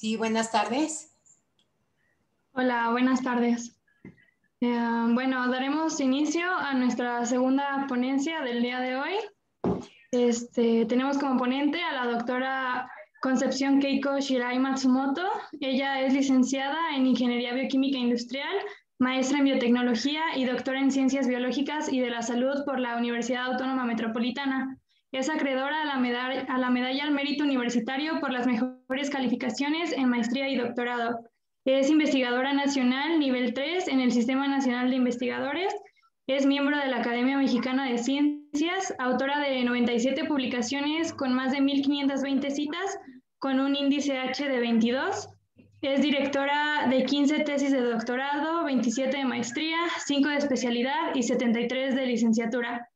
Sí, buenas tardes. Hola, buenas tardes. Eh, bueno, daremos inicio a nuestra segunda ponencia del día de hoy. Este, tenemos como ponente a la doctora Concepción Keiko Shirai Matsumoto. Ella es licenciada en Ingeniería Bioquímica Industrial, maestra en biotecnología y doctora en ciencias biológicas y de la salud por la Universidad Autónoma Metropolitana. Es acreedora a la, medalla, al mérito universitario por las mejores calificaciones en maestría y doctorado. Es investigadora nacional nivel 3 en el Sistema Nacional de Investigadores. Es miembro de la Academia Mexicana de Ciencias, autora de 97 publicaciones con más de 1.520 citas, con un índice H de 22. Es directora de 15 tesis de doctorado, 27 de maestría, 5 de especialidad y 73 de licenciatura.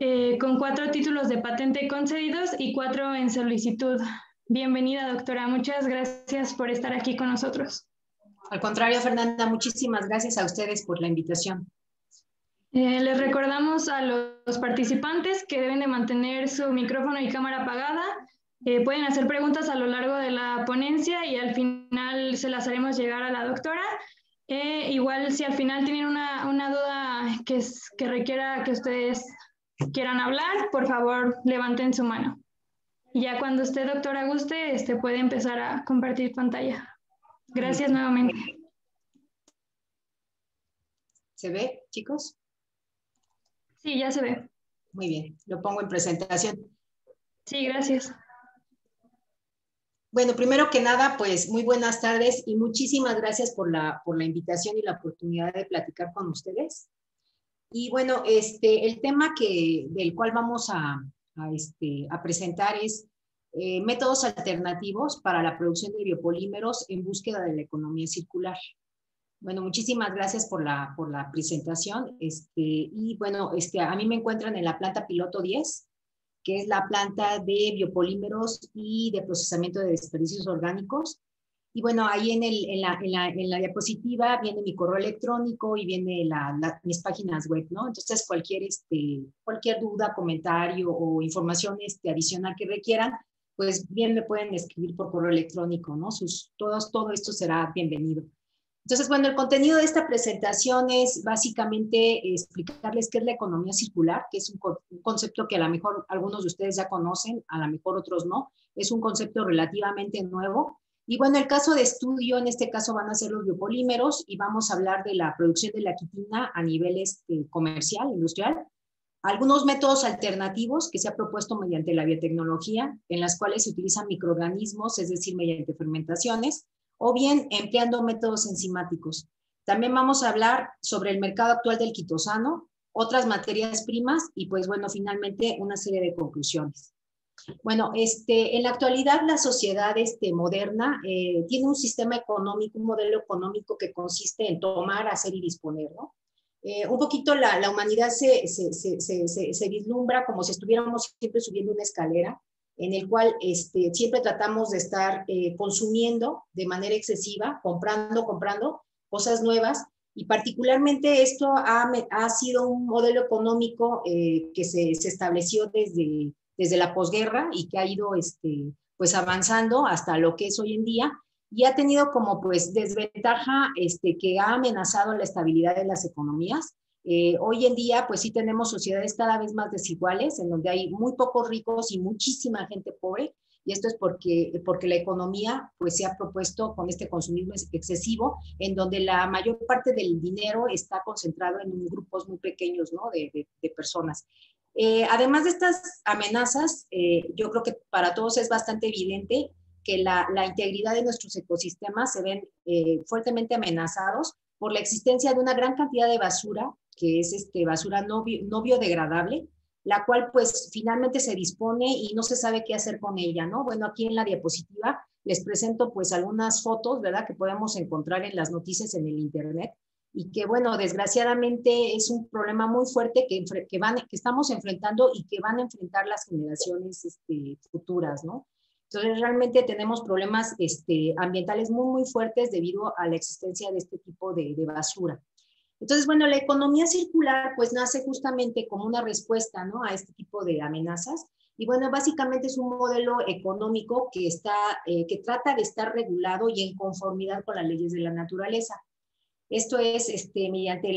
Eh, con cuatro títulos de patente concedidos y cuatro en solicitud. Bienvenida, doctora. Muchas gracias por estar aquí con nosotros. Al contrario, Fernanda, muchísimas gracias a ustedes por la invitación. Eh, les recordamos a los participantes que deben de mantener su micrófono y cámara apagada. Eh, pueden hacer preguntas a lo largo de la ponencia y al final se las haremos llegar a la doctora. igual si al final tienen una, una duda que, es, que requiera que ustedes quieran hablar, por favor, levanten su mano. Y ya cuando usted, doctora, guste, este, puede empezar a compartir pantalla. Gracias nuevamente. ¿Se ve, chicos? Sí, ya se ve. Muy bien, lo pongo en presentación. Sí, gracias. Bueno, primero que nada, pues muy buenas tardes y muchísimas gracias por la, por la invitación y la oportunidad de platicar con ustedes. Y bueno, este, el tema que, del cual vamos a, este, a presentar es eh, métodos alternativos para la producción de biopolímeros en búsqueda de la economía circular. Bueno, muchísimas gracias por la, por la presentación. Este, y bueno, este, a mí me encuentran en la planta piloto 10, que es la planta de biopolímeros y de procesamiento de desperdicios orgánicos. Y bueno, ahí en, el, en, la, en, la, en, la, diapositiva viene mi correo electrónico y viene la, mis páginas web, ¿no? Entonces, cualquier, este, cualquier duda, comentario o información este, adicional que requieran, pues bien me pueden escribir por correo electrónico, ¿no? Sus, todos, todo esto será bienvenido. Entonces, bueno, el contenido de esta presentación es básicamente explicarles qué es la economía circular, que es un, un concepto que a lo mejor algunos de ustedes ya conocen, a lo mejor otros no. Es un concepto relativamente nuevo y bueno, el caso de estudio, en este caso van a ser los biopolímeros y vamos a hablar de la producción de la quitina a nivel este, comercial, industrial. Algunos métodos alternativos que se ha propuesto mediante la biotecnología, en las cuales se utilizan microorganismos, es decir, mediante fermentaciones, o bien empleando métodos enzimáticos. También vamos a hablar sobre el mercado actual del quitosano, otras materias primas y pues bueno, finalmente una serie de conclusiones. Bueno, este, en la actualidad la sociedad este, moderna eh, tiene un sistema económico, un modelo económico que consiste en tomar, hacer y disponer. Eh, un poquito la, la humanidad se, se, se, se, vislumbra como si estuviéramos siempre subiendo una escalera, en el cual este, siempre tratamos de estar eh, consumiendo de manera excesiva, comprando, comprando cosas nuevas, y particularmente esto ha, ha sido un modelo económico que se, estableció desde desde la posguerra y que ha ido este, pues avanzando hasta lo que es hoy en día y ha tenido como pues desventaja este, que ha amenazado la estabilidad de las economías. Eh, hoy en día pues sí tenemos sociedades cada vez más desiguales en donde hay muy pocos ricos y muchísima gente pobre y esto es porque, porque la economía pues se ha propuesto con este consumismo excesivo en donde la mayor parte del dinero está concentrado en grupos muy pequeños ¿no? de, de, de personas. Eh, además de estas amenazas, eh, yo creo que para todos es bastante evidente que la, integridad de nuestros ecosistemas se ven eh, fuertemente amenazados por la existencia de una gran cantidad de basura, que es este, basura no, no biodegradable, la cual pues finalmente se dispone y no se sabe qué hacer con ella, ¿no? Bueno, aquí en la diapositiva les presento pues algunas fotos, ¿verdad? Que podemos encontrar en las noticias en el Internet y que, bueno, desgraciadamente es un problema muy fuerte que, que, van, que estamos enfrentando y que van a enfrentar las generaciones este, futuras, ¿no? Entonces, realmente tenemos problemas este, ambientales muy, muy fuertes debido a la existencia de este tipo de, basura. Entonces, bueno, la economía circular pues nace justamente como una respuesta, ¿no? A este tipo de amenazas Y bueno, básicamente es un modelo económico que, está, eh, que trata de estar regulado y en conformidad con las leyes de la naturaleza. Esto es este, mediante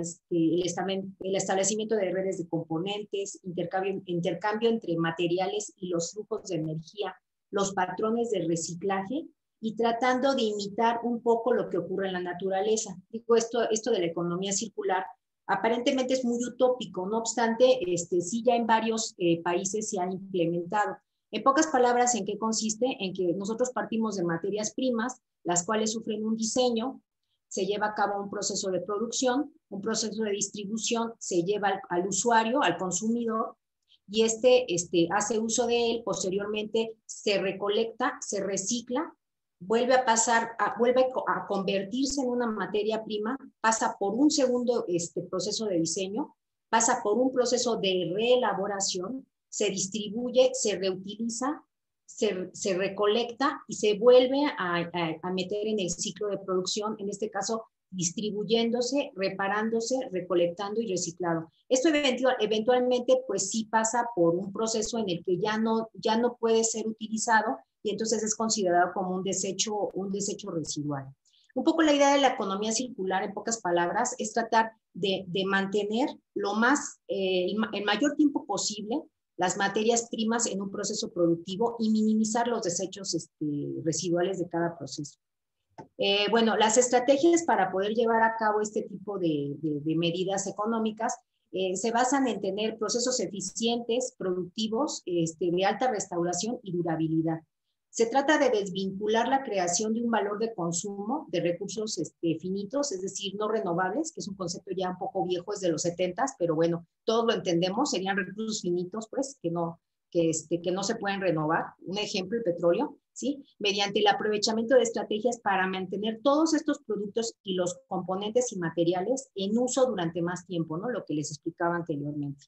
este, el, establecimiento de redes de componentes, intercambio, intercambio entre materiales y los flujos de energía, los patrones de reciclaje y tratando de imitar un poco lo que ocurre en la naturaleza. Digo, esto, esto de la economía circular aparentemente es muy utópico, no obstante, este, sí ya en varios eh, países se ha implementado. En pocas palabras, ¿en qué consiste? En que nosotros partimos de materias primas, las cuales sufren un diseño, se lleva a cabo un proceso de producción, un proceso de distribución, se lleva al, usuario, al consumidor, y este, este hace uso de él, posteriormente se recolecta, se recicla vuelve a pasar, vuelve a convertirse en una materia prima, pasa por un segundo este, proceso de diseño, pasa por un proceso de reelaboración, se distribuye, se reutiliza, se, se recolecta y se vuelve a, a, meter en el ciclo de producción, en este caso distribuyéndose, reparándose, recolectando y reciclado. Esto eventualmente pues sí pasa por un proceso en el que ya no, ya no puede ser utilizado y entonces es considerado como un desecho, un desecho residual. Un poco la idea de la economía circular, en pocas palabras, es tratar de, mantener lo más, eh, el mayor tiempo posible las materias primas en un proceso productivo y minimizar los desechos este, residuales de cada proceso. Eh, bueno, las estrategias para poder llevar a cabo este tipo de, medidas económicas eh, se basan en tener procesos eficientes, productivos, este, de alta restauración y durabilidad. Se trata de desvincular la creación de un valor de consumo de recursos este, finitos, es decir, no renovables, que es un concepto ya un poco viejo, es de los 70, pero bueno, todos lo entendemos, serían recursos finitos, pues, que no, que, este, que no se pueden renovar. Un ejemplo, el petróleo, ¿sí? Mediante el aprovechamiento de estrategias para mantener todos estos productos y los componentes y materiales en uso durante más tiempo, ¿no? Lo que les explicaba anteriormente.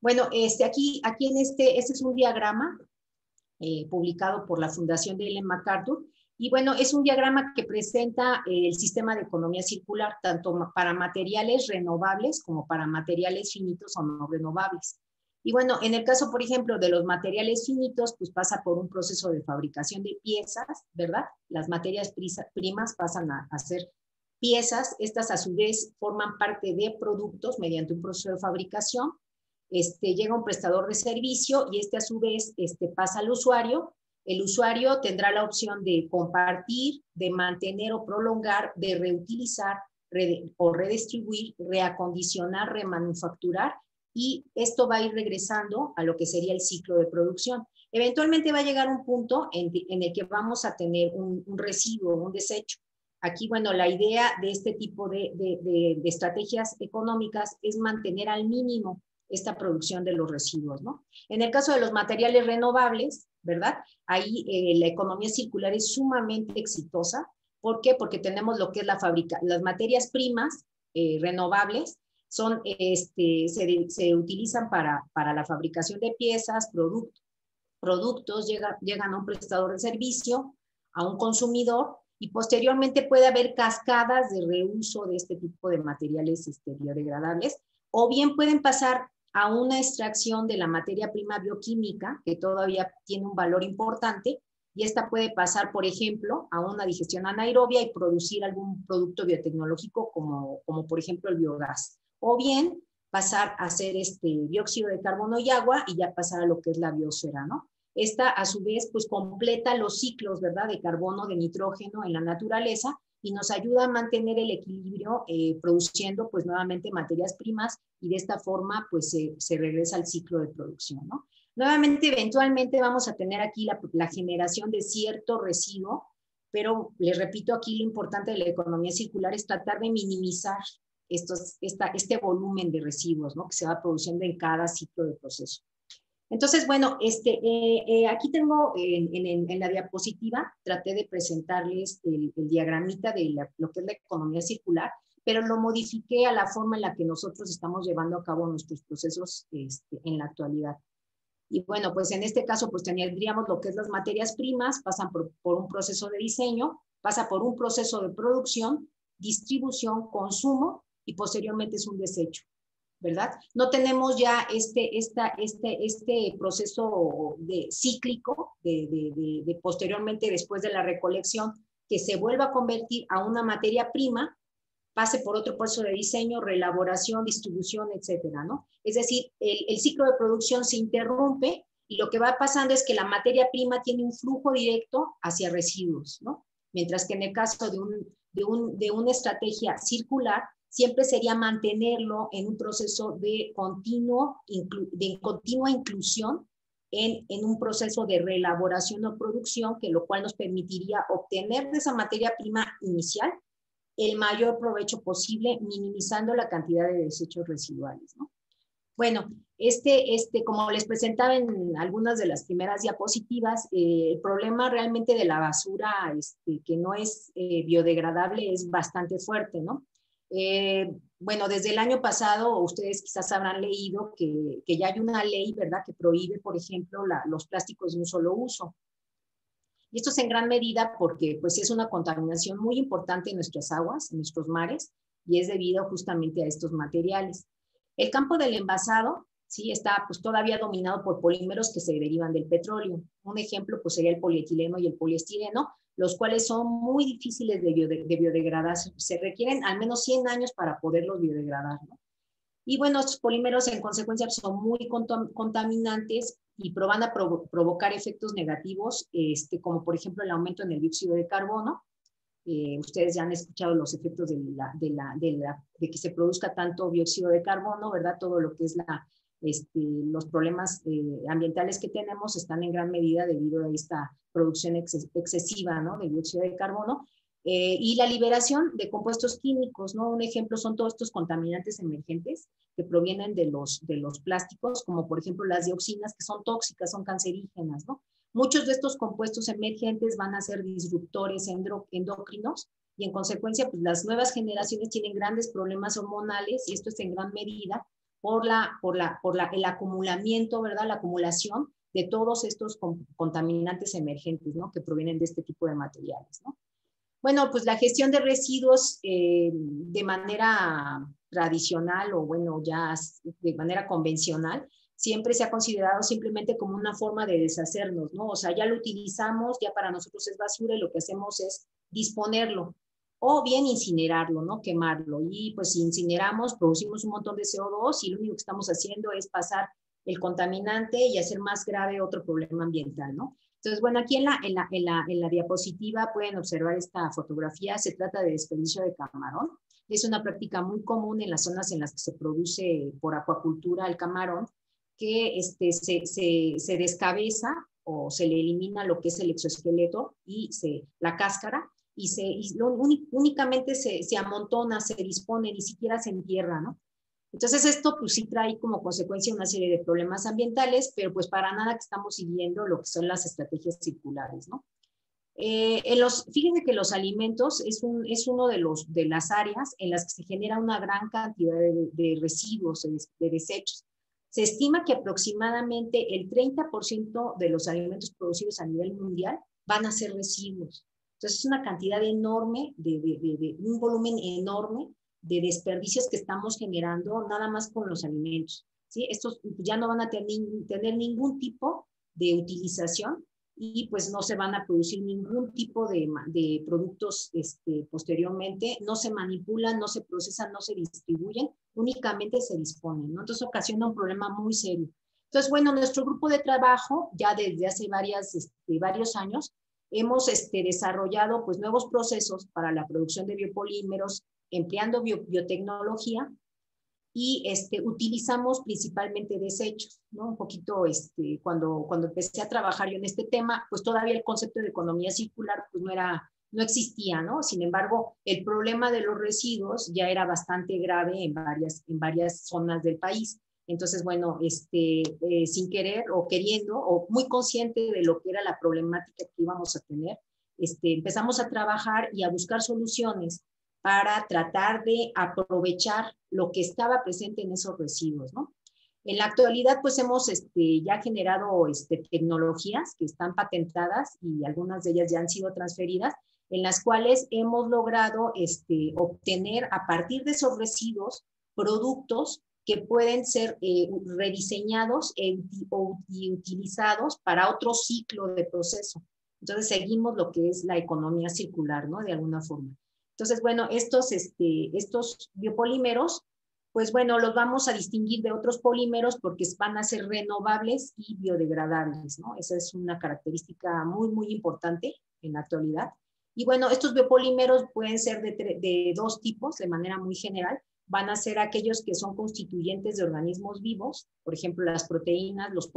Bueno, este, aquí, aquí en este, este es un diagrama eh, publicado por la Fundación de Ellen MacArthur. Y bueno, es un diagrama que presenta eh, el sistema de economía circular, tanto para materiales renovables como para materiales finitos o no renovables. Y bueno, en el caso, por ejemplo, de los materiales finitos, pues pasa por un proceso de fabricación de piezas, ¿verdad? Las materias primas pasan a, a ser piezas, estas a su vez forman parte de productos mediante un proceso de fabricación este, llega un prestador de servicio y este a su vez este, pasa al usuario. El usuario tendrá la opción de compartir, de mantener o prolongar, de reutilizar o redistribuir, reacondicionar, remanufacturar y esto va a ir regresando a lo que sería el ciclo de producción. Eventualmente va a llegar un punto en, el que vamos a tener un, residuo, un desecho. Aquí, bueno, la idea de este tipo de estrategias económicas es mantener al mínimo esta producción de los residuos, ¿no? En el caso de los materiales renovables, ¿verdad? Ahí eh, la economía circular es sumamente exitosa. ¿Por qué? Porque tenemos lo que es la fábrica, las materias primas eh, renovables son, este, se, utilizan para, para la fabricación de piezas, productos, productos llegan a un prestador de servicio, a un consumidor y posteriormente puede haber cascadas de reuso de este tipo de materiales este, biodegradables o bien pueden pasar a una extracción de la materia prima bioquímica, que todavía tiene un valor importante, y esta puede pasar, por ejemplo, a una digestión anaerobia y producir algún producto biotecnológico como, como por ejemplo el biogás. O bien pasar a ser este dióxido de carbono y agua y ya pasar a lo que es la biosfera. Esta, a su vez, pues completa los ciclos, ¿verdad?, de carbono, de nitrógeno en la naturaleza y nos ayuda a mantener el equilibrio eh, produciendo pues nuevamente materias primas y de esta forma pues se, regresa al ciclo de producción, ¿no? Nuevamente, eventualmente vamos a tener aquí la, la, generación de cierto residuo, pero les repito aquí lo importante de la economía circular es tratar de minimizar estos, esta, este volumen de residuos ¿no? que se va produciendo en cada ciclo de proceso. Entonces, bueno, este, eh, eh, aquí tengo en, la diapositiva, traté de presentarles el, diagramita de lo que es la economía circular, pero lo modifiqué a la forma en la que nosotros estamos llevando a cabo nuestros procesos este, en la actualidad. Y bueno, pues en este caso, pues tendríamos lo que es las materias primas, pasan por un proceso de diseño, pasa por un proceso de producción, distribución, consumo y posteriormente es un desecho. ¿Verdad? No tenemos ya este, esta, este, este proceso de, cíclico de, posteriormente, después de la recolección, que se vuelva a convertir a una materia prima, pase por otro proceso de diseño, reelaboración, distribución, etcétera, ¿no? Es decir, el, el ciclo de producción se interrumpe y lo que va pasando es que la materia prima tiene un flujo directo hacia residuos, ¿no? Mientras que en el caso de, un, de, un, de una estrategia circular, siempre sería mantenerlo en un proceso de, continuo, de continua inclusión en, en, un proceso de reelaboración o producción, que lo cual nos permitiría obtener de esa materia prima inicial el mayor provecho posible, minimizando la cantidad de desechos residuales. ¿no? Bueno, este, este, como les presentaba en algunas de las primeras diapositivas, eh, el problema realmente de la basura este, que no es eh, biodegradable es bastante fuerte, ¿no? Eh, bueno, desde el año pasado, ustedes quizás habrán leído que, ya hay una ley, ¿verdad?, que prohíbe, por ejemplo, los plásticos de un solo uso. Y esto es en gran medida porque pues, es una contaminación muy importante en nuestras aguas, en nuestros mares, y es debido justamente a estos materiales. El campo del envasado, sí, está pues, todavía dominado por polímeros que se derivan del petróleo. Un ejemplo pues, sería el polietileno y el poliestireno, los cuales son muy difíciles de, biodegradar. Se requieren al menos 100 años para poderlos biodegradar. Y bueno, estos polímeros en consecuencia son muy contaminantes y van a provocar efectos negativos, este, como por ejemplo el aumento en el dióxido de carbono. Eh, ustedes ya han escuchado los efectos de, la, de, la, de, que se produzca tanto dióxido de carbono, ¿verdad? Todo lo que es la, este, los problemas eh, ambientales que tenemos están en gran medida debido a esta producción excesiva ¿no? de dióxido de carbono eh, y la liberación de compuestos químicos, ¿no? Un ejemplo son todos estos contaminantes emergentes que provienen de los, de los plásticos, como por ejemplo las dioxinas, que son tóxicas, son cancerígenas, ¿no? Muchos de estos compuestos emergentes van a ser disruptores endocrinos y en consecuencia, pues las nuevas generaciones tienen grandes problemas hormonales y esto es en gran medida por, la, por, la, por la, el acumulamiento, ¿verdad? La acumulación de todos estos contaminantes emergentes, ¿no? Que provienen de este tipo de materiales, ¿no? Bueno, pues la gestión de residuos eh, de manera tradicional o bueno, ya de manera convencional, siempre se ha considerado simplemente como una forma de deshacernos, ¿no? O sea, ya lo utilizamos, ya para nosotros es basura y lo que hacemos es disponerlo o bien incinerarlo, ¿no? Quemarlo. Y pues si incineramos, producimos un montón de CO2 y lo único que estamos haciendo es pasar el contaminante y hacer más grave otro problema ambiental, ¿no? Entonces, bueno, aquí en la, en la, en la, en la diapositiva pueden observar esta fotografía, se trata de desperdicio de camarón. Es una práctica muy común en las zonas en las que se produce por acuacultura el camarón, que este, se, se, se descabeza o se le elimina lo que es el exoesqueleto y se, la cáscara y, se, y únicamente se, se, amontona, se dispone, ni siquiera se entierra, ¿no? Entonces esto pues sí trae como consecuencia una serie de problemas ambientales, pero pues para nada que estamos siguiendo lo que son las estrategias circulares, ¿no? Eh, en los, fíjense que los alimentos es, un, es uno de, los, de las áreas en las que se genera una gran cantidad de, de residuos, de, de desechos. Se estima que aproximadamente el 30% de los alimentos producidos a nivel mundial van a ser residuos. Entonces es una cantidad enorme, de, un volumen enorme de desperdicios que estamos generando nada más con los alimentos. ¿sí? Estos ya no van a tener, ningún tipo de utilización y pues no se van a producir ningún tipo de, de productos este, posteriormente, no se manipulan, no se procesan, no se distribuyen, únicamente se disponen, ¿no? Entonces ocasiona un problema muy serio. Entonces, bueno, nuestro grupo de trabajo ya desde hace varias, este, varios años hemos este, desarrollado pues nuevos procesos para la producción de biopolímeros empleando biotecnología y este, utilizamos principalmente desechos, ¿no? Un poquito, este, cuando, cuando empecé a trabajar yo en este tema, pues todavía el concepto de economía circular pues no era, no existía, ¿no? Sin embargo, el problema de los residuos ya era bastante grave en varias, en varias zonas del país. Entonces, bueno, este, eh, sin querer o queriendo o muy consciente de lo que era la problemática que íbamos a tener, este, empezamos a trabajar y a buscar soluciones para tratar de aprovechar lo que estaba presente en esos residuos, ¿no? En la actualidad, pues hemos este, ya generado este, tecnologías que están patentadas y algunas de ellas ya han sido transferidas, en las cuales hemos logrado este, obtener a partir de esos residuos productos que pueden ser eh, rediseñados e y utilizados para otro ciclo de proceso. Entonces seguimos lo que es la economía circular, ¿no? De alguna forma. Entonces, bueno, estos, este, estos biopolímeros, pues bueno, los vamos a distinguir de otros polímeros porque van a ser renovables y biodegradables, ¿no? Esa es una característica muy, muy importante en la actualidad. Y bueno, estos biopolímeros pueden ser de dos tipos de manera muy general van a ser aquellos que son constituyentes de organismos vivos, por ejemplo, las proteínas, los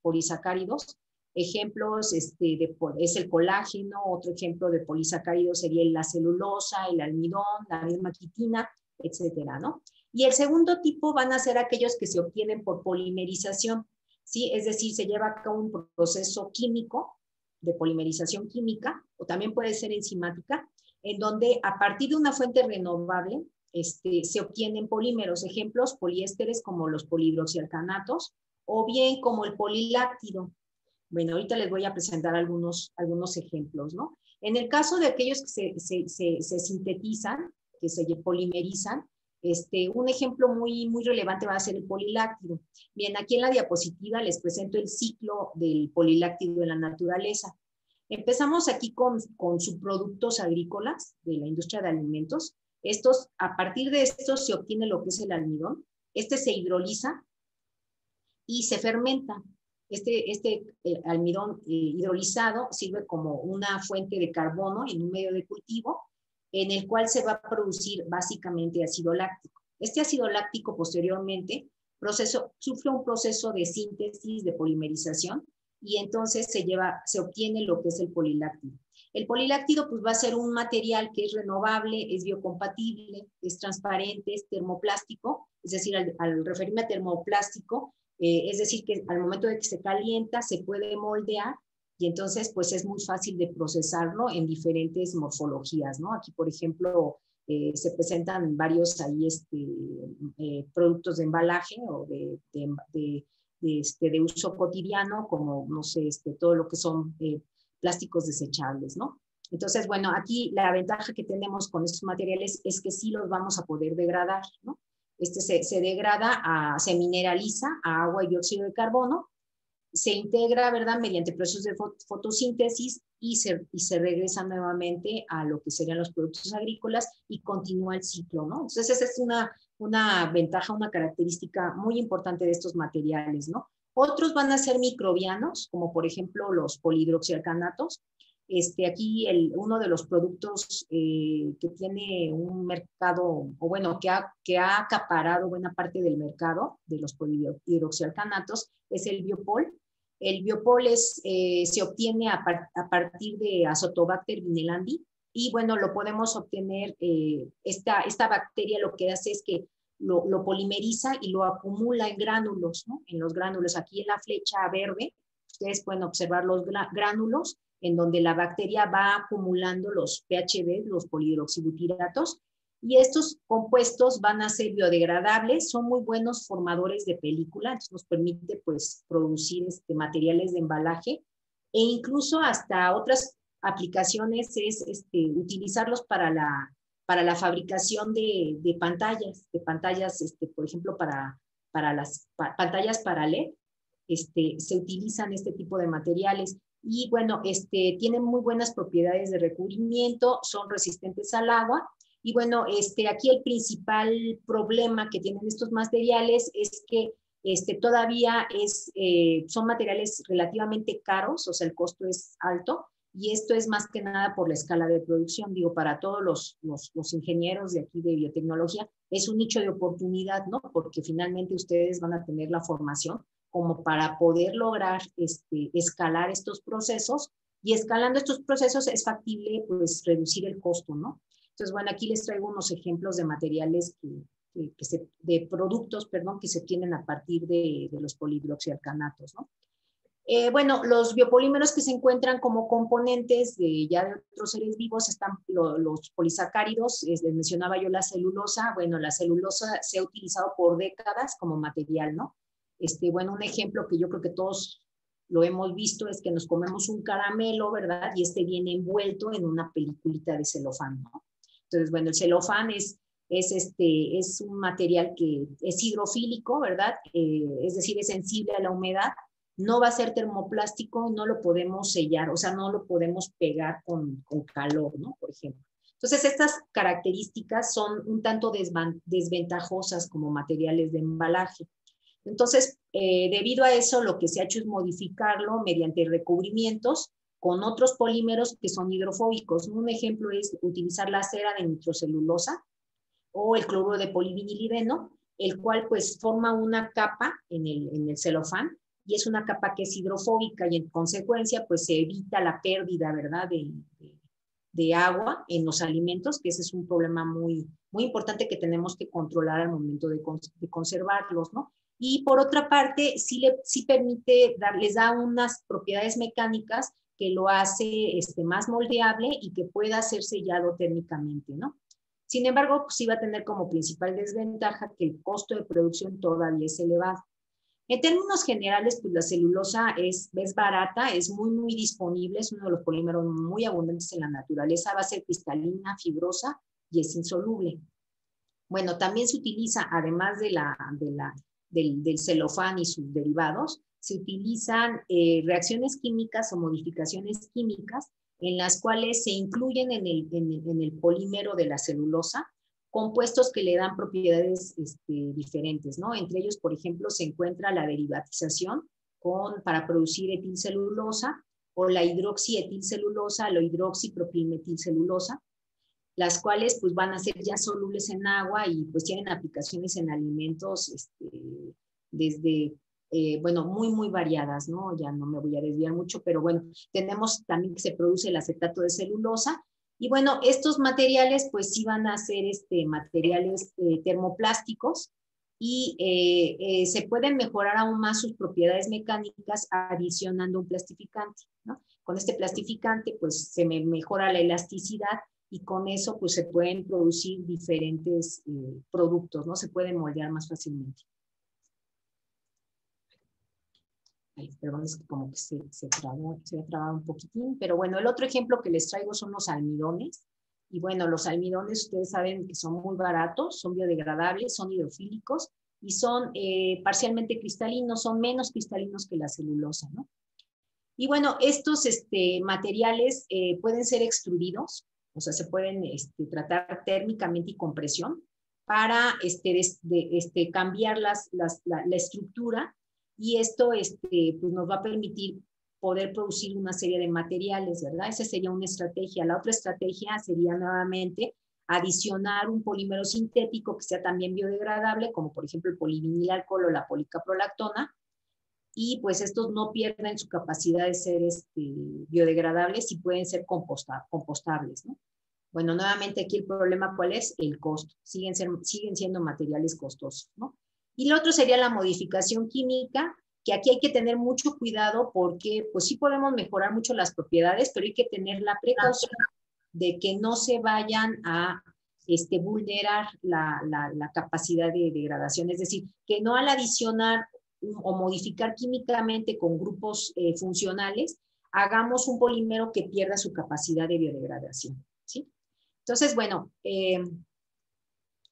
polisacáridos. Ejemplos este, de, es el colágeno, otro ejemplo de polisacáridos sería la celulosa, el almidón, la misma quitina, etcétera, ¿no? Y el segundo tipo van a ser aquellos que se obtienen por polimerización, ¿sí? Es decir, se lleva a cabo un proceso químico de polimerización química, o también puede ser enzimática, en donde a partir de una fuente renovable este, se obtienen polímeros, ejemplos, poliésteres como los polihidroxialcanatos o bien como el poliláctido. Bueno, ahorita les voy a presentar algunos, algunos ejemplos, ¿no? En el caso de aquellos que se, se, sintetizan, que se polimerizan, este, un ejemplo muy, muy relevante va a ser el poliláctido. Bien, aquí en la diapositiva les presento el ciclo del poliláctido en la naturaleza. Empezamos aquí con, con subproductos agrícolas de la industria de alimentos, estos, a partir de estos se obtiene lo que es el almidón. Este se hidroliza y se fermenta. Este, este eh, almidón eh, hidrolizado sirve como una fuente de carbono en un medio de cultivo en el cual se va a producir básicamente ácido láctico. Este ácido láctico posteriormente proceso, sufre un proceso de síntesis, de polimerización, y entonces se, lleva, se obtiene lo que es el poliláctico. El poliláctido pues va a ser un material que es renovable, es biocompatible, es transparente, es termoplástico, es decir, al, referirme a termoplástico, eh, es decir, que al momento de que se calienta se puede moldear y entonces pues es muy fácil de procesarlo en diferentes morfologías. Aquí, por ejemplo, eh, se presentan varios ahí este, eh, productos de embalaje o de, de, este, de, uso cotidiano, como, no sé, este, todo lo que son plásticos desechables, ¿no? Entonces, bueno, aquí la ventaja que tenemos con estos materiales es que sí los vamos a poder degradar, ¿no? Este se, degrada, a, se mineraliza a agua y dióxido de carbono, se integra, ¿verdad?, mediante procesos de fotosíntesis y se, regresa nuevamente a lo que serían los productos agrícolas y continúa el ciclo, ¿no? Entonces, esa es una ventaja, una característica muy importante de estos materiales, ¿no? Otros van a ser microbianos, como por ejemplo los polihidroxialcanatos. Este, aquí el, uno de los productos eh, que tiene un mercado, o bueno, que ha, que ha acaparado buena parte del mercado de los polihidroxialcanatos es el biopol. El biopol es, eh, se obtiene a, partir de Azotobacter vinelandi y bueno, lo podemos obtener, eh, esta, esta bacteria lo que hace es que lo, polimeriza y lo acumula en gránulos, ¿no? En los gránulos, aquí en la flecha verde, ustedes pueden observar los gránulos en donde la bacteria va acumulando los PHB, los polihidroxibutiratos, y estos compuestos van a ser biodegradables, son muy buenos formadores de película, entonces nos permite pues producir este, materiales de embalaje e incluso hasta otras aplicaciones es este, utilizarlos para la para la fabricación de, pantallas, de pantallas, este, por ejemplo, para, para las pantallas para LED, este, se utilizan este tipo de materiales. Y bueno, este, tienen muy buenas propiedades de recubrimiento, son resistentes al agua. Y bueno, este, aquí el principal problema que tienen estos materiales es que este, todavía es, eh, son materiales relativamente caros, o sea, el costo es alto y esto es más que nada por la escala de producción. Digo, para todos los, los, ingenieros de aquí de biotecnología, es un nicho de oportunidad, ¿no? Porque finalmente ustedes van a tener la formación como para poder lograr este, escalar estos procesos y escalando estos procesos es factible pues reducir el costo, ¿no? Entonces, bueno, aquí les traigo unos ejemplos de materiales que, que, se, de productos, perdón, que se obtienen a partir de, de los polihidroxialcanatos, ¿no? Eh, bueno, los biopolímeros que se encuentran como componentes de ya de otros seres vivos están los polisacáridos, les mencionaba yo la celulosa, bueno, la celulosa se ha utilizado por décadas como material, ¿no? Este, bueno, un ejemplo que yo creo que todos lo hemos visto es que nos comemos un caramelo, ¿verdad? Y este viene envuelto en una peliculita de celofán, ¿no? Entonces, bueno, el celofán es es, este, es un material que es hidrofílico, ¿verdad? Eh, es decir, es sensible a la humedad, no va a ser termoplástico, no lo podemos sellar, o sea, no lo podemos pegar con, con calor, ¿no? Por ejemplo. Entonces, estas características son un tanto desventajosas como materiales de embalaje. Entonces, eh, debido a eso, lo que se ha hecho es modificarlo mediante recubrimientos con otros polímeros que son hidrofóbicos. Un ejemplo es utilizar la cera de nitrocelulosa o el cloruro de polivinilideno, el cual pues forma una capa en el, en el celofán y es una capa que es hidrofóbica y en consecuencia pues se evita la pérdida, ¿verdad?, de, agua en los alimentos, que ese es un problema muy, muy importante que tenemos que controlar al momento de, de conservarlos, ¿no? Y por otra parte, sí, le, sí permite, dar, les da unas propiedades mecánicas que lo hace este, más moldeable y que pueda ser sellado térmicamente, ¿no? Sin embargo, pues sí va a tener como principal desventaja que el costo de producción todavía es elevado. En términos generales, pues la celulosa es, es barata, es muy, muy disponible, es uno de los polímeros muy abundantes en la naturaleza, va a ser cristalina, fibrosa y es insoluble. Bueno, también se utiliza, además de la, de la, del, celofán y sus derivados, se utilizan eh, reacciones químicas o modificaciones químicas en las cuales se incluyen en en el, polímero de la celulosa compuestos que le dan propiedades este, diferentes, ¿no? Entre ellos, por ejemplo, se encuentra la derivatización con, para producir etilcelulosa o la hidroxietilcelulosa, la hidroxipropilmetilcelulosa, las cuales pues van a ser ya solubles en agua y pues tienen aplicaciones en alimentos este, desde eh, bueno, muy, muy variadas, ¿no? Ya no me voy a desviar mucho, pero bueno, tenemos también que se produce el acetato de celulosa. Y bueno, estos materiales pues sí van a ser este, materiales eh, termoplásticos y eh, se pueden mejorar aún más sus propiedades mecánicas adicionando un plastificante, ¿no? Con este plastificante pues se me mejora la elasticidad y con eso pues se pueden producir diferentes productos, ¿no? Se pueden moldear más fácilmente. Perdón, es que como que se, se, trabó, se ha trabado un poquitín, pero bueno, el otro ejemplo que les traigo son los almidones. Y bueno, los almidones ustedes saben que son muy baratos, son biodegradables, son hidrofílicos y son eh, parcialmente cristalinos, son menos cristalinos que la celulosa, ¿no? Y bueno, estos este, materiales eh, pueden ser extruidos, o sea, se pueden este, tratar térmicamente y con presión para este, este, cambiar las, las, la, la, estructura y esto este, pues nos va a permitir poder producir una serie de materiales, ¿verdad? Esa sería una estrategia. La otra estrategia sería nuevamente adicionar un polímero sintético que sea también biodegradable, como por ejemplo el polivinilalcohol o la policaprolactona, y pues estos no pierden su capacidad de ser este, biodegradables y pueden ser compostables, ¿no? Bueno, nuevamente aquí el problema, ¿cuál es? El costo. Siguen, ser, siguen siendo materiales costosos, ¿no? Y lo otro sería la modificación química, que aquí hay que tener mucho cuidado porque pues sí podemos mejorar mucho las propiedades, pero hay que tener la precaución de que no se vayan a este, vulnerar la, la, capacidad de degradación. Es decir, que no al adicionar o modificar químicamente con grupos eh, funcionales, hagamos un polímero que pierda su capacidad de biodegradación. ¿sí? Entonces, bueno, eh,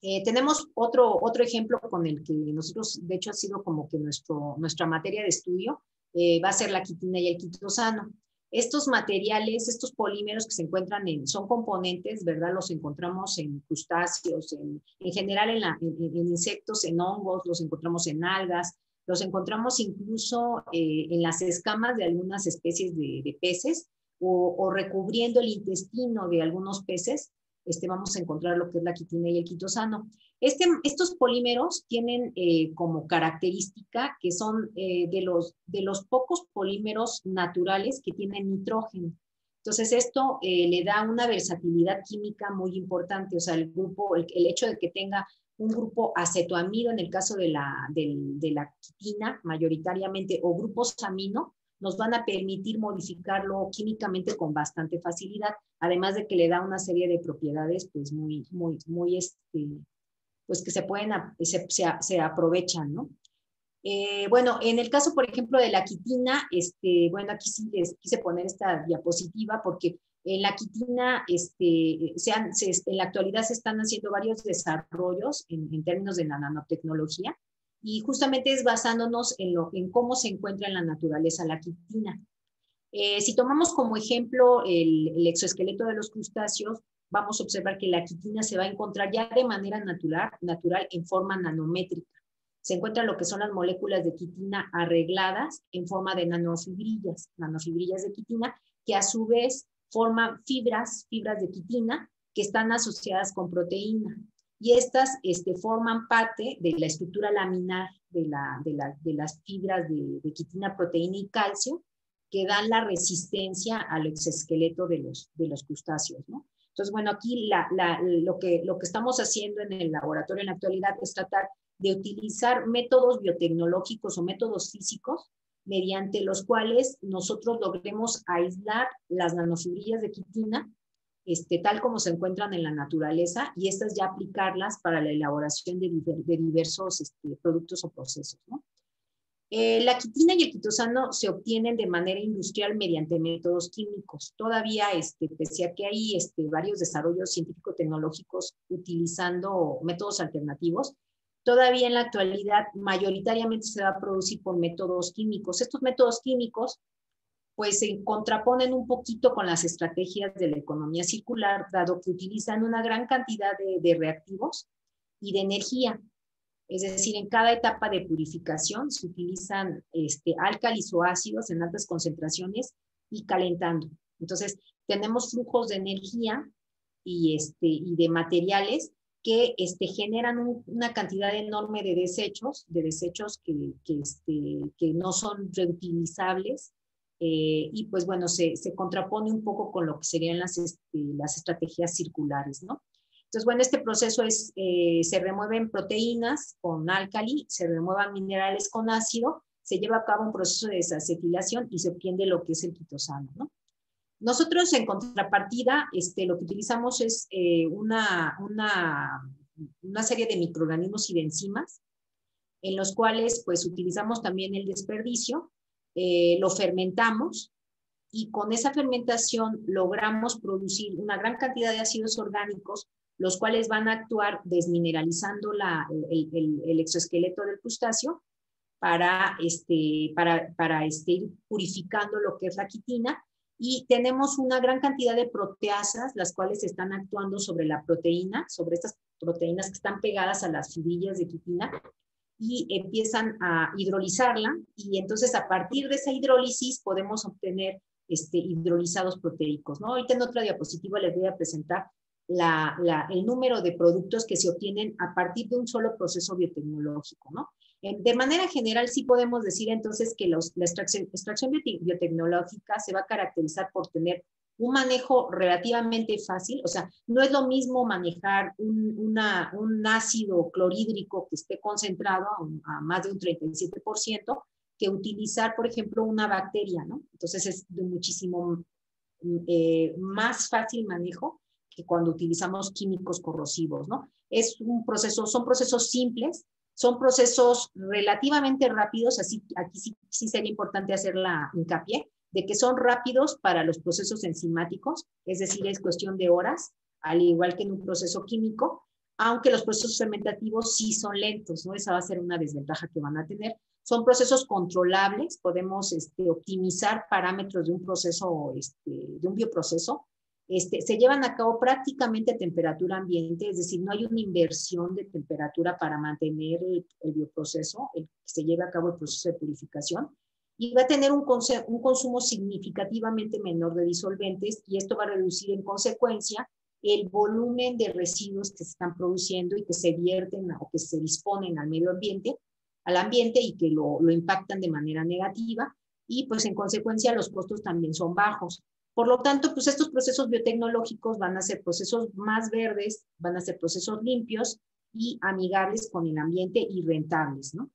eh, tenemos otro, otro ejemplo con el que nosotros, de hecho, ha sido como que nuestro, nuestra materia de estudio eh, va a ser la quitina y el quitosano. Estos materiales, estos polímeros que se encuentran en, son componentes, ¿verdad? Los encontramos en crustáceos, en, en general en, insectos, en hongos, los encontramos en algas, los encontramos incluso eh, en las escamas de algunas especies de, peces o, recubriendo el intestino de algunos peces este, vamos a encontrar lo que es la quitina y el quitosano. Este, estos polímeros tienen eh, como característica que son eh, de, los, de los pocos polímeros naturales que tienen nitrógeno. Entonces, esto eh, le da una versatilidad química muy importante, o sea, el grupo, el, hecho de que tenga un grupo acetoamido en el caso de la, de la quitina mayoritariamente o grupos amino, nos van a permitir modificarlo químicamente con bastante facilidad, además de que le da una serie de propiedades pues muy, muy, muy, este, pues que se pueden, se, se, aprovechan, ¿no? Eh, bueno, en el caso, por ejemplo, de la quitina, este, bueno, aquí sí les quise poner esta diapositiva porque En la quitina, este, en la actualidad se están haciendo varios desarrollos en, términos de la nanotecnología y justamente es basándonos en, lo, en cómo se encuentra en la naturaleza la quitina. Eh, si tomamos como ejemplo el, el, exoesqueleto de los crustáceos, vamos a observar que la quitina se va a encontrar ya de manera natural, natural en forma nanométrica. Se encuentran lo que son las moléculas de quitina arregladas en forma de nanofibrillas, nanofibrillas de quitina, que a su vez forman fibras, fibras de quitina, que están asociadas con proteína. Y estas este, forman parte de la estructura laminar de, la, de, la, de las fibras de, quitina, proteína y calcio, que dan la resistencia al exoesqueleto de los, de los crustáceos. ¿no? Entonces, bueno, aquí la, lo, que, lo que estamos haciendo en el laboratorio en la actualidad es tratar de utilizar métodos biotecnológicos o métodos físicos mediante los cuales nosotros logremos aislar las nanofibrillas de quitina, este, tal como se encuentran en la naturaleza, y estas ya aplicarlas para la elaboración de, diversos este, productos o procesos. Eh, la quitina y el quitosano se obtienen de manera industrial mediante métodos químicos. Todavía, este, pese a que hay este, varios desarrollos científico-tecnológicos utilizando métodos alternativos, todavía en la actualidad mayoritariamente se va a producir por métodos químicos. Estos métodos químicos pues se contraponen un poquito con las estrategias de la economía circular, dado que utilizan una gran cantidad de, reactivos y de energía. Es decir, en cada etapa de purificación se utilizan este, álcalis o ácidos en altas concentraciones y calentando. Entonces, tenemos flujos de energía y, este, y de materiales que este, generan una cantidad enorme de desechos, de desechos que, este, que no son reutilizables. Eh, y pues bueno, se, se, contrapone un poco con lo que serían las, este, las estrategias circulares, ¿no? Entonces, bueno, este proceso es, eh, se remueven proteínas con álcali, se remuevan minerales con ácido, se lleva a cabo un proceso de desacetilación y se obtiene lo que es el quitosano, ¿no? Nosotros en contrapartida, este, lo que utilizamos es eh, una, una, una, serie de microorganismos y de enzimas, en los cuales pues utilizamos también el desperdicio, eh, lo fermentamos y con esa fermentación logramos producir una gran cantidad de ácidos orgánicos, los cuales van a actuar desmineralizando la, el, el, el, exoesqueleto del crustáceo para, este, para, para este, ir purificando lo que es la quitina. Y tenemos una gran cantidad de proteasas, las cuales están actuando sobre la proteína, sobre estas proteínas que están pegadas a las fibrillas de quitina y empiezan a hidrolizarla y entonces a partir de esa hidrólisis podemos obtener este, hidrolizados proteicos. ¿no? Ahorita en otra diapositiva les voy a presentar la, la, el número de productos que se obtienen a partir de un solo proceso biotecnológico. ¿no? De manera general, sí podemos decir entonces que los, la extracción, extracción biotecnológica se va a caracterizar por tener un manejo relativamente fácil, o sea, no es lo mismo manejar un, un ácido clorhídrico que esté concentrado a, a, más de un 37% que utilizar, por ejemplo, una bacteria, ¿no? Entonces es de muchísimo eh, más fácil manejo que cuando utilizamos químicos corrosivos, ¿no? Es un proceso, son procesos simples, son procesos relativamente rápidos, así aquí sí, sí sería importante hacer la hincapié, de que son rápidos para los procesos enzimáticos, es decir, es cuestión de horas, al igual que en un proceso químico, aunque los procesos fermentativos sí son lentos, ¿no? Esa va a ser una desventaja que van a tener. Son procesos controlables, podemos este, optimizar parámetros de un proceso, este, de un bioproceso, este, se llevan a cabo prácticamente a temperatura ambiente, es decir, no hay una inversión de temperatura para mantener el, bioproceso, el, se lleva a cabo el proceso de purificación, y va a tener un, consumo significativamente menor de disolventes y esto va a reducir en consecuencia el volumen de residuos que se están produciendo y que se vierten o que se disponen al medio ambiente, al ambiente y que lo, lo impactan de manera negativa y pues en consecuencia los costos también son bajos. Por lo tanto, pues estos procesos biotecnológicos van a ser procesos más verdes, van a ser procesos limpios y amigables con el ambiente y rentables, ¿no?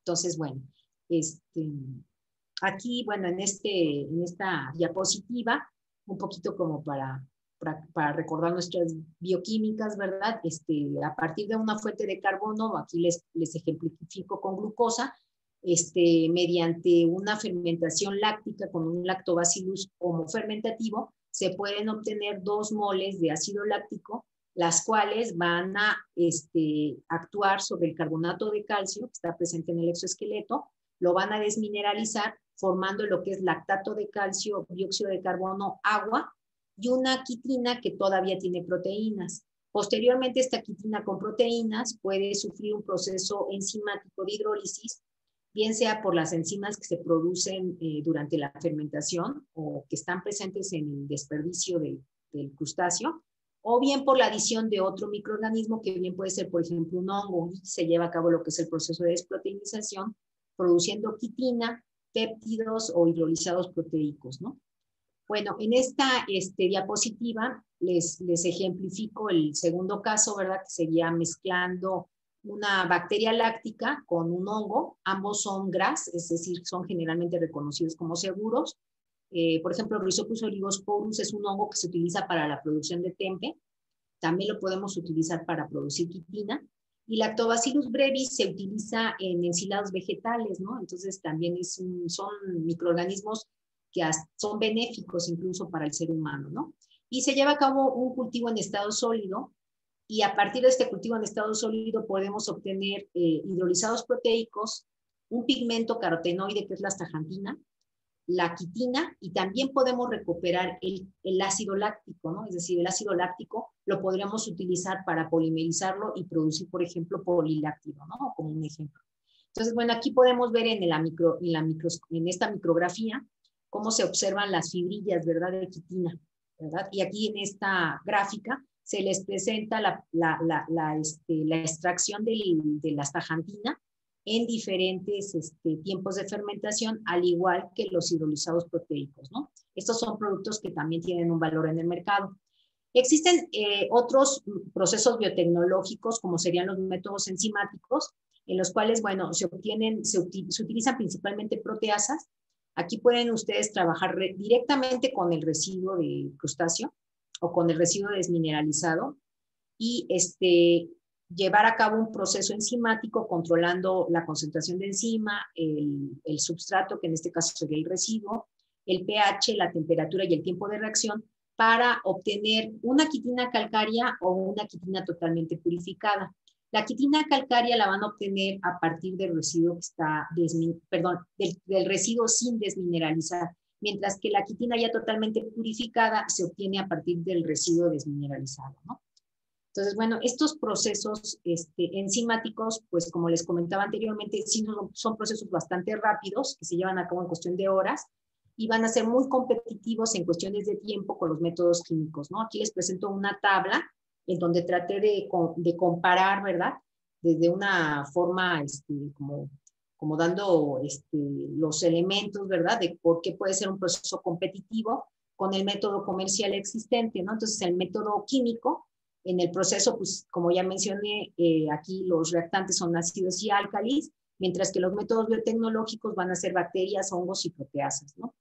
Entonces, bueno, este, aquí, bueno, en, este, en esta diapositiva, un poquito como para, para, para, recordar nuestras bioquímicas, ¿verdad? Este, a partir de una fuente de carbono, aquí les, les ejemplifico con glucosa, este, mediante una fermentación láctica con un lactobacillus homofermentativo, se pueden obtener dos moles de ácido láctico, las cuales van a este, actuar sobre el carbonato de calcio que está presente en el exoesqueleto, lo van a desmineralizar formando lo que es lactato de calcio, dióxido de carbono, agua y una quitina que todavía tiene proteínas. Posteriormente, esta quitina con proteínas puede sufrir un proceso enzimático de hidrólisis, bien sea por las enzimas que se producen eh, durante la fermentación o que están presentes en el desperdicio del crustáceo, o bien por la adición de otro microorganismo que bien puede ser, por ejemplo, un hongo, y se lleva a cabo lo que es el proceso de desproteinización, produciendo quitina, péptidos o hidrolizados proteicos, ¿no? Bueno, en esta este, diapositiva les, les ejemplifico el segundo caso, ¿verdad? Que sería mezclando una bacteria láctica con un hongo. Ambos son GRAS, es decir, son generalmente reconocidos como seguros. Eh, por ejemplo, Rhizopus oligosporus es un hongo que se utiliza para la producción de tempe. También lo podemos utilizar para producir quitina. Y Lactobacillus brevis se utiliza en ensilados vegetales, ¿no? Entonces también son microorganismos que son benéficos incluso para el ser humano, ¿no? Y se lleva a cabo un cultivo en estado sólido y a partir de este cultivo en estado sólido podemos obtener eh, hidrolizados proteicos, un pigmento carotenoide que es la astaxantina, la quitina y también podemos recuperar el, el, ácido láctico, ¿no? Es decir, el ácido láctico lo podríamos utilizar para polimerizarlo y producir, por ejemplo, poliláctido, ¿no? Como un ejemplo. Entonces, bueno, aquí podemos ver en, la micro, en, la micro, en esta micrografía cómo se observan las fibrillas, ¿verdad? De quitina, ¿verdad? Y aquí en esta gráfica se les presenta la, la, la, la este, extracción de la astaxantina en diferentes este, tiempos de fermentación, al igual que los hidrolizados proteicos. Estos son productos que también tienen un valor en el mercado. Existen eh, otros procesos biotecnológicos, como serían los métodos enzimáticos, en los cuales, bueno, se obtienen, se utilizan principalmente proteasas Aquí pueden ustedes trabajar directamente con el residuo de crustáceo o con el residuo desmineralizado y este, llevar a cabo un proceso enzimático controlando la concentración de enzima, el, el substrato, que en este caso sería el residuo, el pH, la temperatura y el tiempo de reacción para obtener una quitina calcárea o una quitina totalmente purificada. La quitina calcárea la van a obtener a partir del residuo que está, perdón, del, residuo sin desmineralizar, mientras que la quitina ya totalmente purificada se obtiene a partir del residuo desmineralizado. Entonces, bueno, estos procesos este, enzimáticos, pues como les comentaba anteriormente, sí son procesos bastante rápidos que se llevan a cabo en cuestión de horas y van a ser muy competitivos en cuestiones de tiempo con los métodos químicos, ¿no? Aquí les presento una tabla en donde traté de, de comparar, ¿verdad? Desde una forma, este, como, como dando este, los elementos, ¿verdad? De por qué puede ser un proceso competitivo con el método comercial existente, ¿no? Entonces, el método químico, en el proceso, pues, como ya mencioné, eh, aquí los reactantes son ácidos y álcalis, mientras que los métodos biotecnológicos van a ser bacterias, hongos y proteasas, ¿no?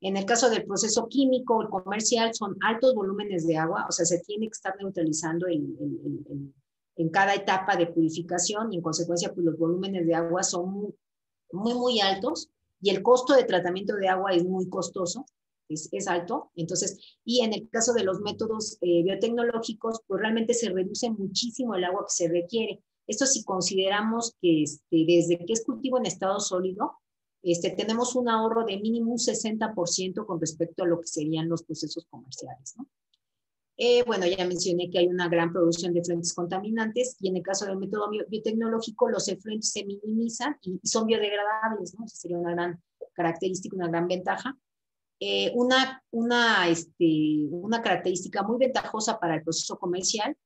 En el caso del proceso químico o comercial son altos volúmenes de agua, o sea, se tiene que estar neutralizando en cada etapa de purificación y en consecuencia pues los volúmenes de agua son muy, muy altos y el costo de tratamiento de agua es muy costoso, es, es alto. Entonces, y en el caso de los métodos eh, biotecnológicos, pues realmente se reduce muchísimo el agua que se requiere. Esto si consideramos que este, desde que es cultivo en estado sólido, este, tenemos un ahorro de mínimo un 60% con respecto a lo que serían los procesos comerciales. ¿no? Eh, bueno, ya mencioné que hay una gran producción de efluentes contaminantes y en el caso del método biotecnológico los efluentes se minimizan y, son biodegradables, ¿no? Sería una gran característica, una gran ventaja. Eh, una, una, este, una característica muy ventajosa para el proceso comercial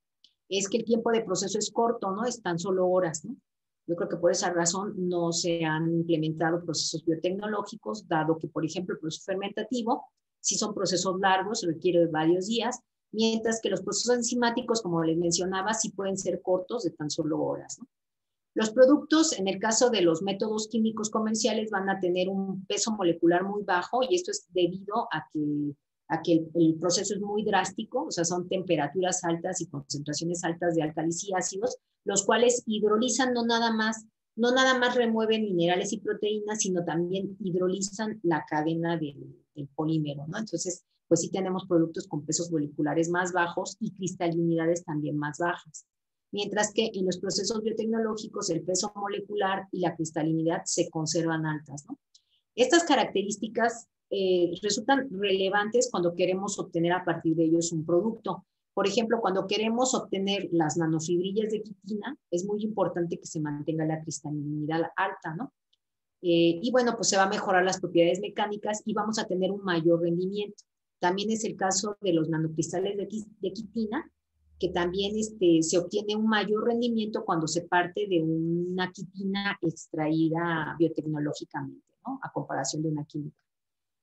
es que el tiempo de proceso es corto, ¿no? Es tan solo horas, ¿no? Yo creo que por esa razón no se han implementado procesos biotecnológicos, dado que, por ejemplo, el proceso fermentativo, si son procesos largos, requiere varios días, mientras que los procesos enzimáticos, como les mencionaba, sí pueden ser cortos de tan solo horas. Los productos, en el caso de los métodos químicos comerciales, van a tener un peso molecular muy bajo y esto es debido a que a que el, proceso es muy drástico, o sea, son temperaturas altas y concentraciones altas de álcalis y ácidos, los cuales hidrolizan no nada más, no nada más remueven minerales y proteínas, sino también hidrolizan la cadena del, polímero, ¿no? Entonces, pues sí tenemos productos con pesos moleculares más bajos y cristalinidades también más bajas. Mientras que en los procesos biotecnológicos el peso molecular y la cristalinidad se conservan altas. Estas características eh, resultan relevantes cuando queremos obtener a partir de ellos un producto. Por ejemplo, cuando queremos obtener las nanofibrillas de quitina, es muy importante que se mantenga la cristalinidad alta, ¿no? Eh, y bueno, pues se va a mejorar las propiedades mecánicas y vamos a tener un mayor rendimiento. También es el caso de los nanocristales de, de quitina, que también este, se obtiene un mayor rendimiento cuando se parte de una quitina extraída biotecnológicamente, ¿no? A comparación de una química.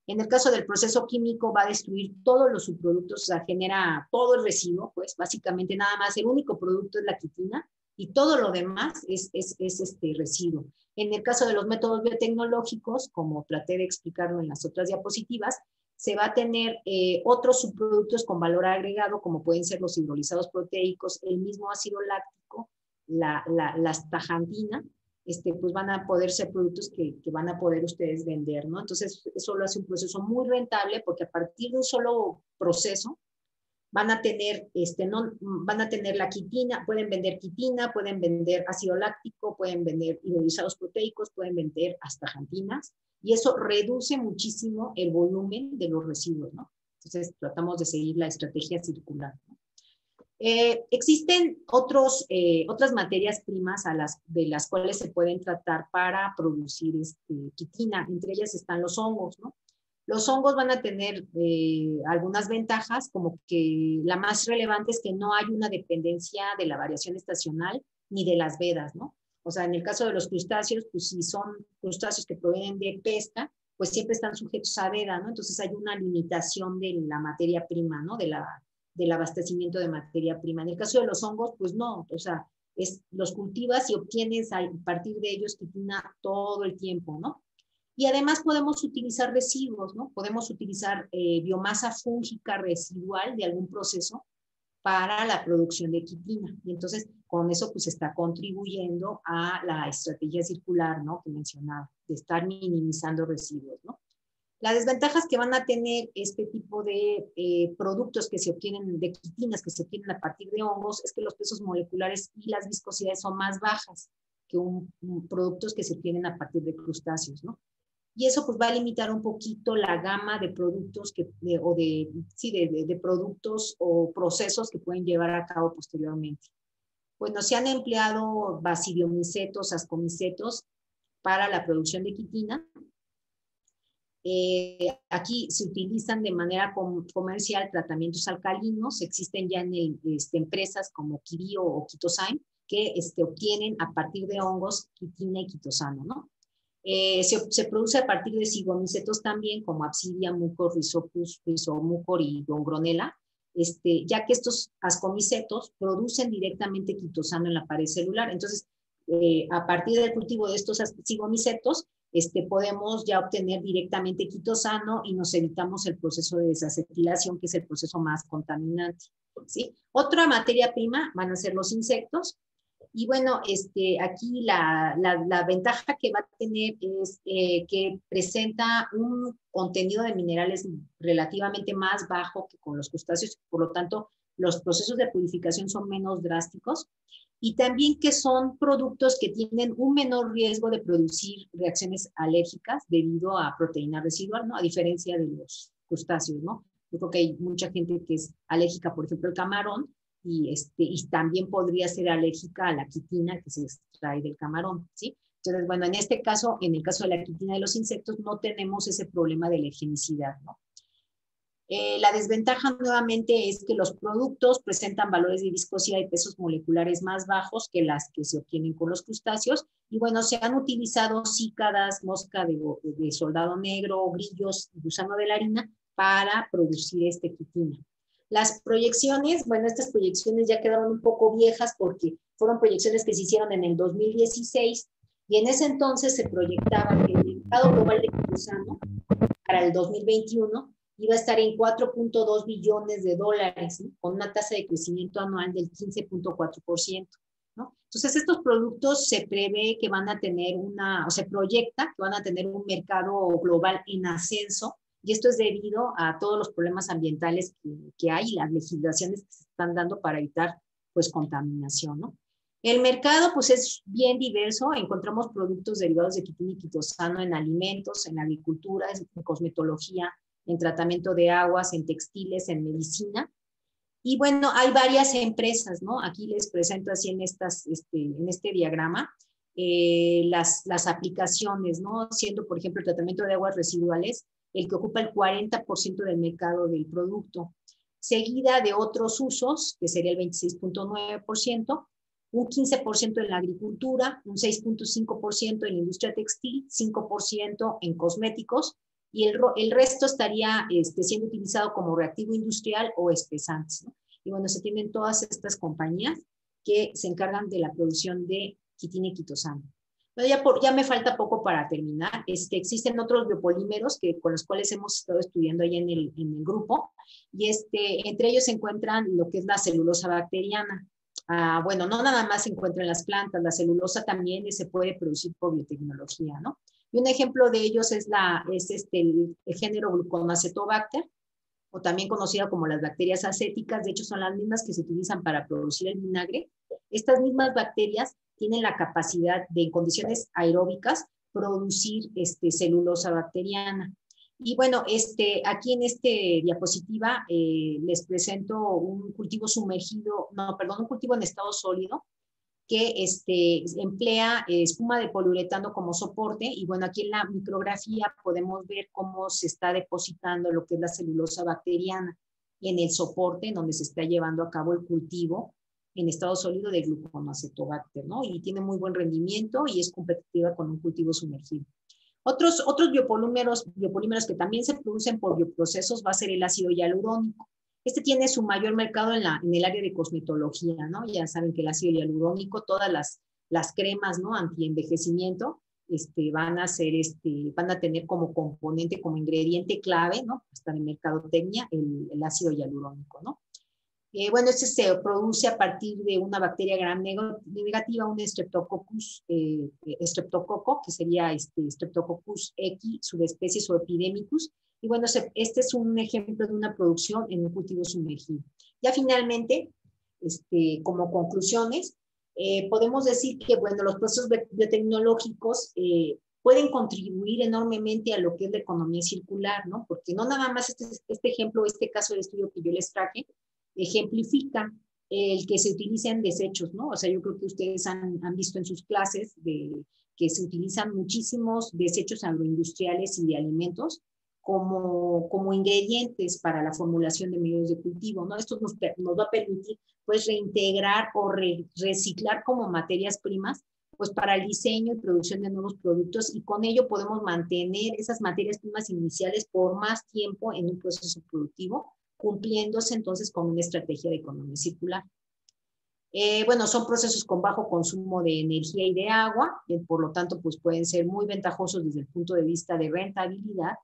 En el caso del proceso químico va a destruir todos los subproductos, o sea, genera todo el residuo, pues básicamente nada más, el único producto es la quitina y todo lo demás es, es, es este residuo. En el caso de los métodos biotecnológicos, como traté de explicarlo en las otras diapositivas, se va a tener eh, otros subproductos con valor agregado, como pueden ser los hidrolizados proteicos, el mismo ácido láctico, la, la, la astaxantina, este, pues van a poder ser productos que, que, van a poder ustedes vender, ¿no? Entonces, eso lo hace un proceso muy rentable porque a partir de un solo proceso van a tener, este, no, van a tener la quitina, pueden vender quitina, pueden vender ácido láctico, pueden vender hidrolizados proteicos, pueden vender astaxantinas, y eso reduce muchísimo el volumen de los residuos, ¿no? Entonces tratamos de seguir la estrategia circular. Eh, existen otros, eh, otras materias primas a las, de las cuales se pueden tratar para producir este, quitina, entre ellas están los hongos, ¿no? Los hongos van a tener eh, algunas ventajas, como que la más relevante es que no hay una dependencia de la variación estacional ni de las vedas, ¿no? O sea, en el caso de los crustáceos, pues si son crustáceos que provienen de pesca, pues siempre están sujetos a veda, ¿no? Entonces hay una limitación de la materia prima, ¿no? De la, del abastecimiento de materia prima. En el caso de los hongos, pues no, o sea, es, los cultivas y obtienes a partir de ellos quitina todo el tiempo, ¿no? Y además podemos utilizar residuos, ¿no? Podemos utilizar eh, biomasa fúngica residual de algún proceso para la producción de quitina. Y entonces, con eso, pues está contribuyendo a la estrategia circular, ¿no? Que mencionaba, de estar minimizando residuos, ¿no? Las desventajas que van a tener este tipo de eh, productos que se obtienen, de quitinas que se obtienen a partir de hongos, es que los pesos moleculares y las viscosidades son más bajas que un, productos que se obtienen a partir de crustáceos, ¿no? Y eso pues va a limitar un poquito la gama de productos que, o de, sí, de, de, productos o procesos que pueden llevar a cabo posteriormente. Bueno, se han empleado basidiomicetos, ascomicetos para la producción de quitina. Eh, aquí se utilizan de manera comercial tratamientos alcalinos, existen ya en este, empresas como Kirio o Kitosain que este, obtienen a partir de hongos quitina y quitosano, ¿no? Eh, se, produce a partir de cigomicetos también, como Absidia, Mucor, Rhizopus, Rhizomucor y Gongronella, este, ya que estos ascomicetos producen directamente quitosano en la pared celular. Entonces, eh, a partir del cultivo de estos cigomicetos, este, podemos ya obtener directamente quitosano y nos evitamos el proceso de desacetilación, que es el proceso más contaminante. ¿sí? Otra materia prima van a ser los insectos, y bueno, este, aquí la, la, ventaja que va a tener es eh, que presenta un contenido de minerales relativamente más bajo que con los crustáceos, por lo tanto, los procesos de purificación son menos drásticos y también que son productos que tienen un menor riesgo de producir reacciones alérgicas debido a proteína residual, ¿no? A diferencia de los crustáceos, ¿no? Yo creo que hay mucha gente que es alérgica, por ejemplo, al camarón, y, este, y también podría ser alérgica a la quitina que se extrae del camarón, ¿sí? Entonces, bueno, en este caso, en el caso de la quitina de los insectos, no tenemos ese problema de alergenicidad, ¿no? Eh, la desventaja nuevamente es que los productos presentan valores de viscosidad y pesos moleculares más bajos que las que se obtienen con los crustáceos. Y bueno, se han utilizado cícadas, mosca de, soldado negro, grillos gusano de la harina para producir este quitina. Las proyecciones, bueno, estas proyecciones ya quedaron un poco viejas porque fueron proyecciones que se hicieron en el 2016 y en ese entonces se proyectaba que el mercado global de gusano para el 2021 iba a estar en 4.2 billones de dólares, con una tasa de crecimiento anual del 15.4%. ¿no? Entonces, estos productos se prevé que van a tener una, o se proyecta que van a tener un mercado global en ascenso Y esto es debido a todos los problemas ambientales que, hay y las legislaciones que se están dando para evitar pues contaminación, ¿no? El mercado pues es bien diverso, encontramos productos derivados de quitina y quitosano en alimentos, en agricultura, en cosmetología, en tratamiento de aguas, en textiles, en medicina. Y bueno, hay varias empresas, ¿no? Aquí les presento así en, estas, este, en este diagrama eh, las, las aplicaciones, ¿no? Siendo, por ejemplo, el tratamiento de aguas residuales el que ocupa el 40% del mercado del producto, seguida de otros usos, que sería el 26.9%, un 15% en la agricultura, un 6.5% en la industria textil, 5% en cosméticos y el, el resto estaría este, siendo utilizado como reactivo industrial o espesantes. Y bueno, se tienen todas estas compañías que se encargan de la producción de quitina y quitosano. Pero ya, por, ya me falta poco para terminar. Este, existen otros biopolímeros que, con los cuales hemos estado estudiando ahí en el, en el grupo, y este, entre ellos se encuentran lo que es la celulosa bacteriana. Ah, bueno, no nada más se encuentra en las plantas, la celulosa también se puede producir por biotecnología, ¿no? Y un ejemplo de ellos es, la, es este, el, género Gluconacetobacter, o también conocida como las bacterias acéticas, de hecho son las mismas que se utilizan para producir el vinagre. Estas mismas bacterias tienen la capacidad de, en condiciones aeróbicas, producir este, celulosa bacteriana. Y bueno, este, aquí en este diapositiva eh, les presento un cultivo sumergido, no, perdón, un cultivo en estado sólido que este, emplea espuma de poliuretano como soporte. Y bueno, aquí en la micrografía podemos ver cómo se está depositando lo que es la celulosa bacteriana en el soporte donde se está llevando a cabo el cultivo en estado sólido de gluconacetobacter, ¿no? Y tiene muy buen rendimiento y es competitiva con un cultivo sumergido. Otros, otros biopolímeros, biopolímeros que también se producen por bioprocesos va a ser el ácido hialurónico. Este tiene su mayor mercado en, la, en el área de cosmetología, ¿no? Ya saben que el ácido hialurónico, todas las, las cremas, ¿no? Antienvejecimiento, este, van a ser, este, van a tener como componente, como ingrediente clave, ¿no? Hasta en mercadotecnia, el, el ácido hialurónico, ¿no? Eh, bueno, este se produce a partir de una bacteria gram negativa, un Streptococcus, eh, streptococo, que sería este Streptococcus equi, subespecie o epidemicus. Y bueno, este es un ejemplo de una producción en un cultivo sumergido. Ya finalmente, este, como conclusiones, eh, podemos decir que, bueno, los procesos biotecnológicos pueden contribuir enormemente a lo que es la economía circular, ¿no? Porque no nada más este, este ejemplo, este caso de estudio que yo les traje, ejemplifica el que se utilicen desechos, ¿no? O sea, yo creo que ustedes han, han visto en sus clases de, que se utilizan muchísimos desechos agroindustriales y de alimentos como, como ingredientes para la formulación de medios de cultivo, ¿no? Esto nos, nos va a permitir, pues, reintegrar o reciclar como materias primas, pues, para el diseño y producción de nuevos productos y con ello podemos mantener esas materias primas iniciales por más tiempo en un proceso productivo cumpliéndose entonces con una estrategia de economía circular. Eh, bueno, son procesos con bajo consumo de energía y de agua, y por lo tanto, pues pueden ser muy ventajosos desde el punto de vista de rentabilidad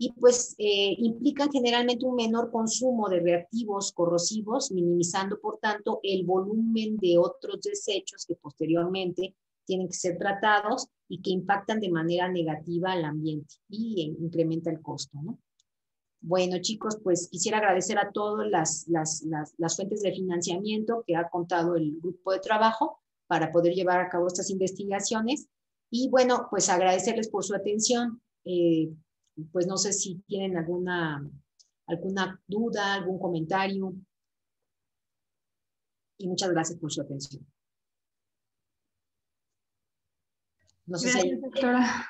y pues eh, implican generalmente un menor consumo de reactivos corrosivos, minimizando por tanto el volumen de otros desechos que posteriormente tienen que ser tratados y que impactan de manera negativa al ambiente y incrementa el costo, ¿no? Bueno, chicos, pues quisiera agradecer a todas las, las, las, fuentes de financiamiento que ha contado el grupo de trabajo para poder llevar a cabo estas investigaciones. Y bueno, pues agradecerles por su atención. Eh, pues no sé si tienen alguna, alguna duda, algún comentario. Y muchas gracias por su atención. Si doctora.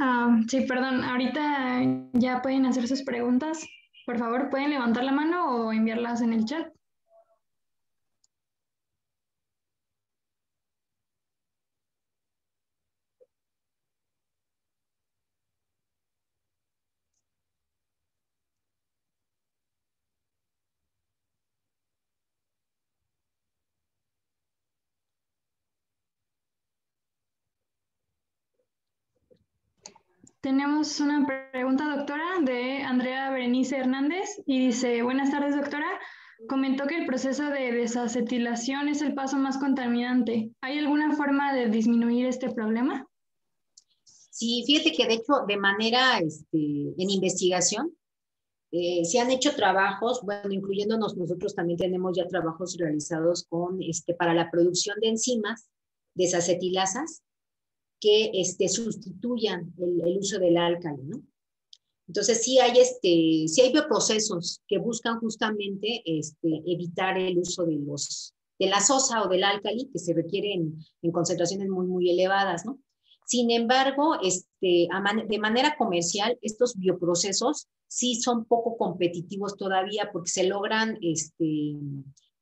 Ah, sí, perdón, ahorita ya pueden hacer sus preguntas. Por favor, pueden levantar la mano o enviarlas en el chat. Tenemos una pregunta, doctora, de Andrea Berenice Hernández y dice, buenas tardes, doctora. Comentó que el proceso de desacetilación es el paso más contaminante. ¿Hay alguna forma de disminuir este problema? Sí, fíjate que de hecho, de manera, este, en investigación, eh, se han hecho trabajos, bueno, incluyéndonos nosotros también tenemos ya trabajos realizados con, este, para la producción de enzimas desacetilasas que este, sustituyan el, uso del álcali, ¿no? Entonces, sí hay, este, sí hay bioprocesos que buscan justamente este, evitar el uso de la sosa o del álcali que se requieren en concentraciones muy, muy elevadas, ¿no? Sin embargo, este, de manera comercial, estos bioprocesos sí son poco competitivos todavía porque se logran este,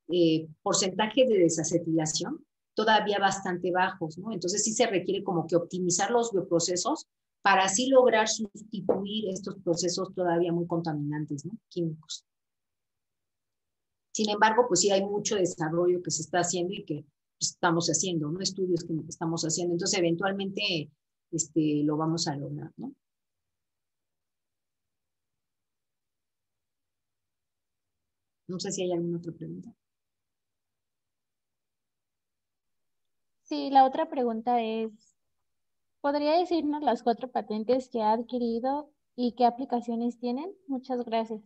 eh, porcentajes de desacetilación todavía bastante bajos, ¿no? Entonces sí se requiere como que optimizar los bioprocesos para así lograr sustituir estos procesos todavía muy contaminantes, ¿no? Químicos. Sin embargo, pues sí hay mucho desarrollo que se está haciendo y que estamos haciendo, ¿no? Estudios que estamos haciendo. Entonces, eventualmente este, lo vamos a lograr, ¿no? No sé si hay alguna otra pregunta. Sí, la otra pregunta es, ¿podría decirnos las cuatro patentes que ha adquirido y qué aplicaciones tienen? Muchas gracias.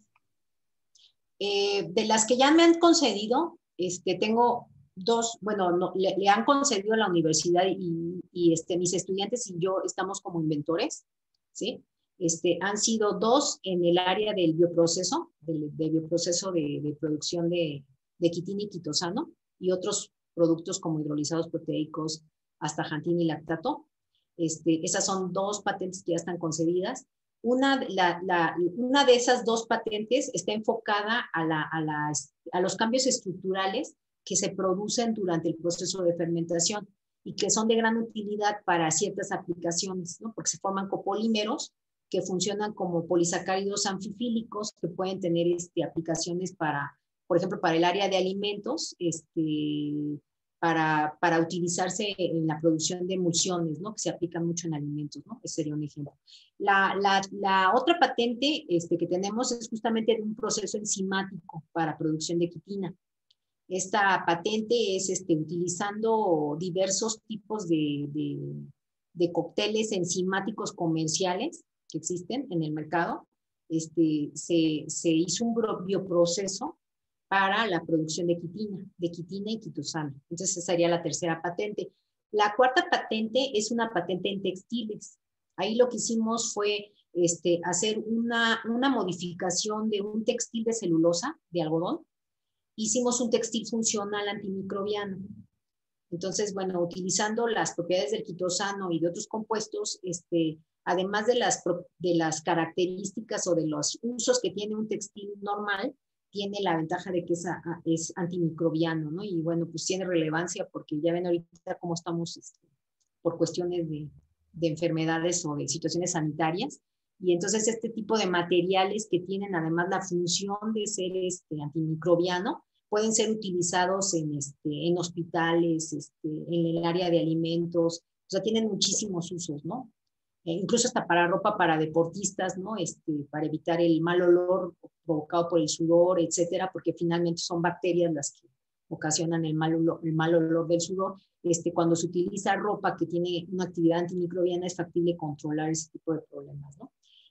Eh, de las que ya me han concedido, este, tengo dos, bueno, le, han concedido a la universidad y, este, mis estudiantes y yo estamos como inventores, ¿sí? Este, han sido dos en el área del bioproceso, del, bioproceso de, producción de, de quitina y quitosano y otros productos como hidrolizados proteicos, hasta astaxantina y lactato. Este, esas son dos patentes que ya están concedidas. Una, de esas dos patentes está enfocada a, los cambios estructurales que se producen durante el proceso de fermentación y que son de gran utilidad para ciertas aplicaciones, porque se forman copolímeros que funcionan como polisacáridos anfifílicos que pueden tener este, aplicaciones para, por ejemplo, para el área de alimentos, este, para, para utilizarse en la producción de emulsiones, ¿no? que se aplican mucho en alimentos. ¿no? Ese sería un ejemplo. La, la, la otra patente este, que tenemos es justamente de un proceso enzimático para producción de quitina. Esta patente es este, utilizando diversos tipos de, de, cócteles enzimáticos comerciales que existen en el mercado. Este, se, se hizo un bioproceso para la producción de quitina, de quitina y quitosano. Entonces, esa sería la tercera patente. La cuarta patente es una patente en textiles. Ahí lo que hicimos fue este, hacer una, una modificación de un textil de celulosa, de algodón, hicimos un textil funcional antimicrobiano. Entonces, bueno, utilizando las propiedades del quitosano y de otros compuestos, este, además de las, de las características o de los usos que tiene un textil normal, tiene la ventaja de que es, es antimicrobiano, ¿no? Y bueno, pues tiene relevancia porque ya ven ahorita cómo estamos este, por cuestiones de, de enfermedades o de situaciones sanitarias. Y entonces este tipo de materiales que tienen además la función de ser este, antimicrobiano pueden ser utilizados en, este, en hospitales, este, en el área de alimentos, o sea, tienen muchísimos usos, ¿no? E incluso hasta para ropa para deportistas, ¿no? Este, para evitar el mal olor provocado por el sudor, etcétera, porque finalmente son bacterias las que ocasionan el mal olor, el mal olor del sudor. Este, cuando se utiliza ropa que tiene una actividad antimicrobiana, es factible controlar ese tipo de problemas.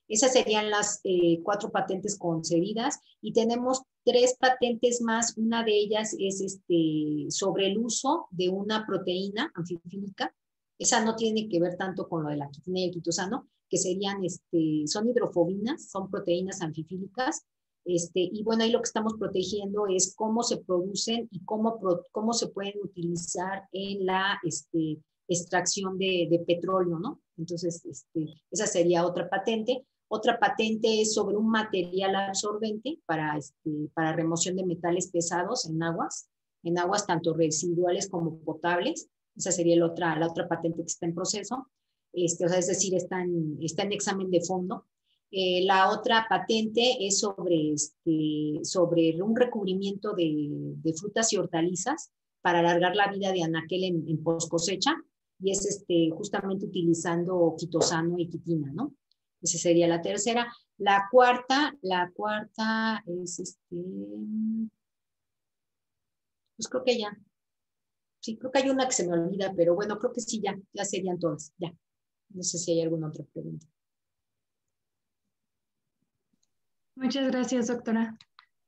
Esas serían las eh, cuatro patentes concedidas y tenemos tres patentes más. Una de ellas es este, sobre el uso de una proteína anfifílica. Esa no tiene que ver tanto con lo de la quitina y el quitosano, que serían, este, son hidrofobinas, son proteínas anfifílicas. Este, y bueno, ahí lo que estamos protegiendo es cómo se producen y cómo, cómo se pueden utilizar en la este, extracción de, de, petróleo, ¿no? Entonces, este, esa sería otra patente. Otra patente es sobre un material absorbente para, este, para remoción de metales pesados en aguas, en aguas tanto residuales como potables. Esa sería la otra, la otra patente que está en proceso. Este, o sea, es decir, está en, está en examen de fondo. Eh, la otra patente es sobre, este, sobre un recubrimiento de, de, frutas y hortalizas para alargar la vida de anaquel en, en post cosecha y es este, justamente utilizando quitosano y quitina, ¿no? Esa sería la tercera. La cuarta, la cuarta es este, pues creo que ya. Sí, creo que hay una que se me olvida, pero bueno, creo que sí, ya, ya serían todas, ya. No sé si hay alguna otra pregunta. Muchas gracias, doctora.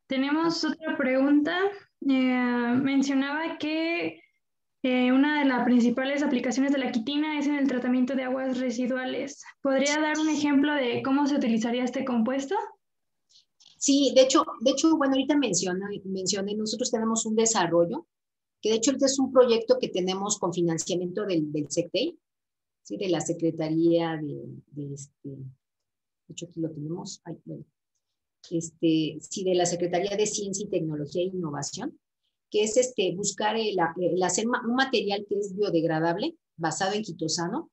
Tenemos otra pregunta. Eh, mencionaba que eh, una de las principales aplicaciones de la quitina es en el tratamiento de aguas residuales. ¿Podría dar un ejemplo de cómo se utilizaría este compuesto? Sí, de hecho, de hecho bueno, ahorita mencioné, mencioné, nosotros tenemos un desarrollo, que de hecho este es un proyecto que tenemos con financiamiento del, del ¿sí? de la Secretaría de, de, este, de hecho aquí lo tenemos, ay, bueno, este, sí, de la Secretaría de Ciencia y Tecnología e Innovación, que es este, buscar el, hacer un material que es biodegradable, basado en quitosano,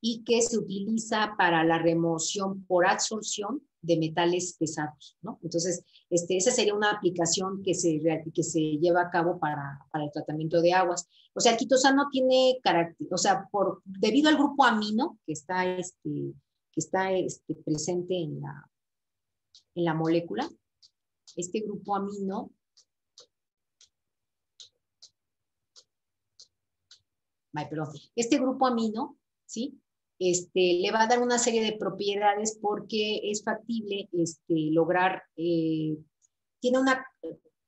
y que se utiliza para la remoción por absorción de metales pesados, ¿no? Entonces, este, esa sería una aplicación que se, que se lleva a cabo para, para el tratamiento de aguas. O sea, el quitosano tiene carácter, o sea, por, debido al grupo amino que está, este, que está este, presente en la, en la molécula, este grupo amino ay, perdón, este grupo amino, ¿sí? Este, le va a dar una serie de propiedades porque es factible este, lograr, eh, tiene una,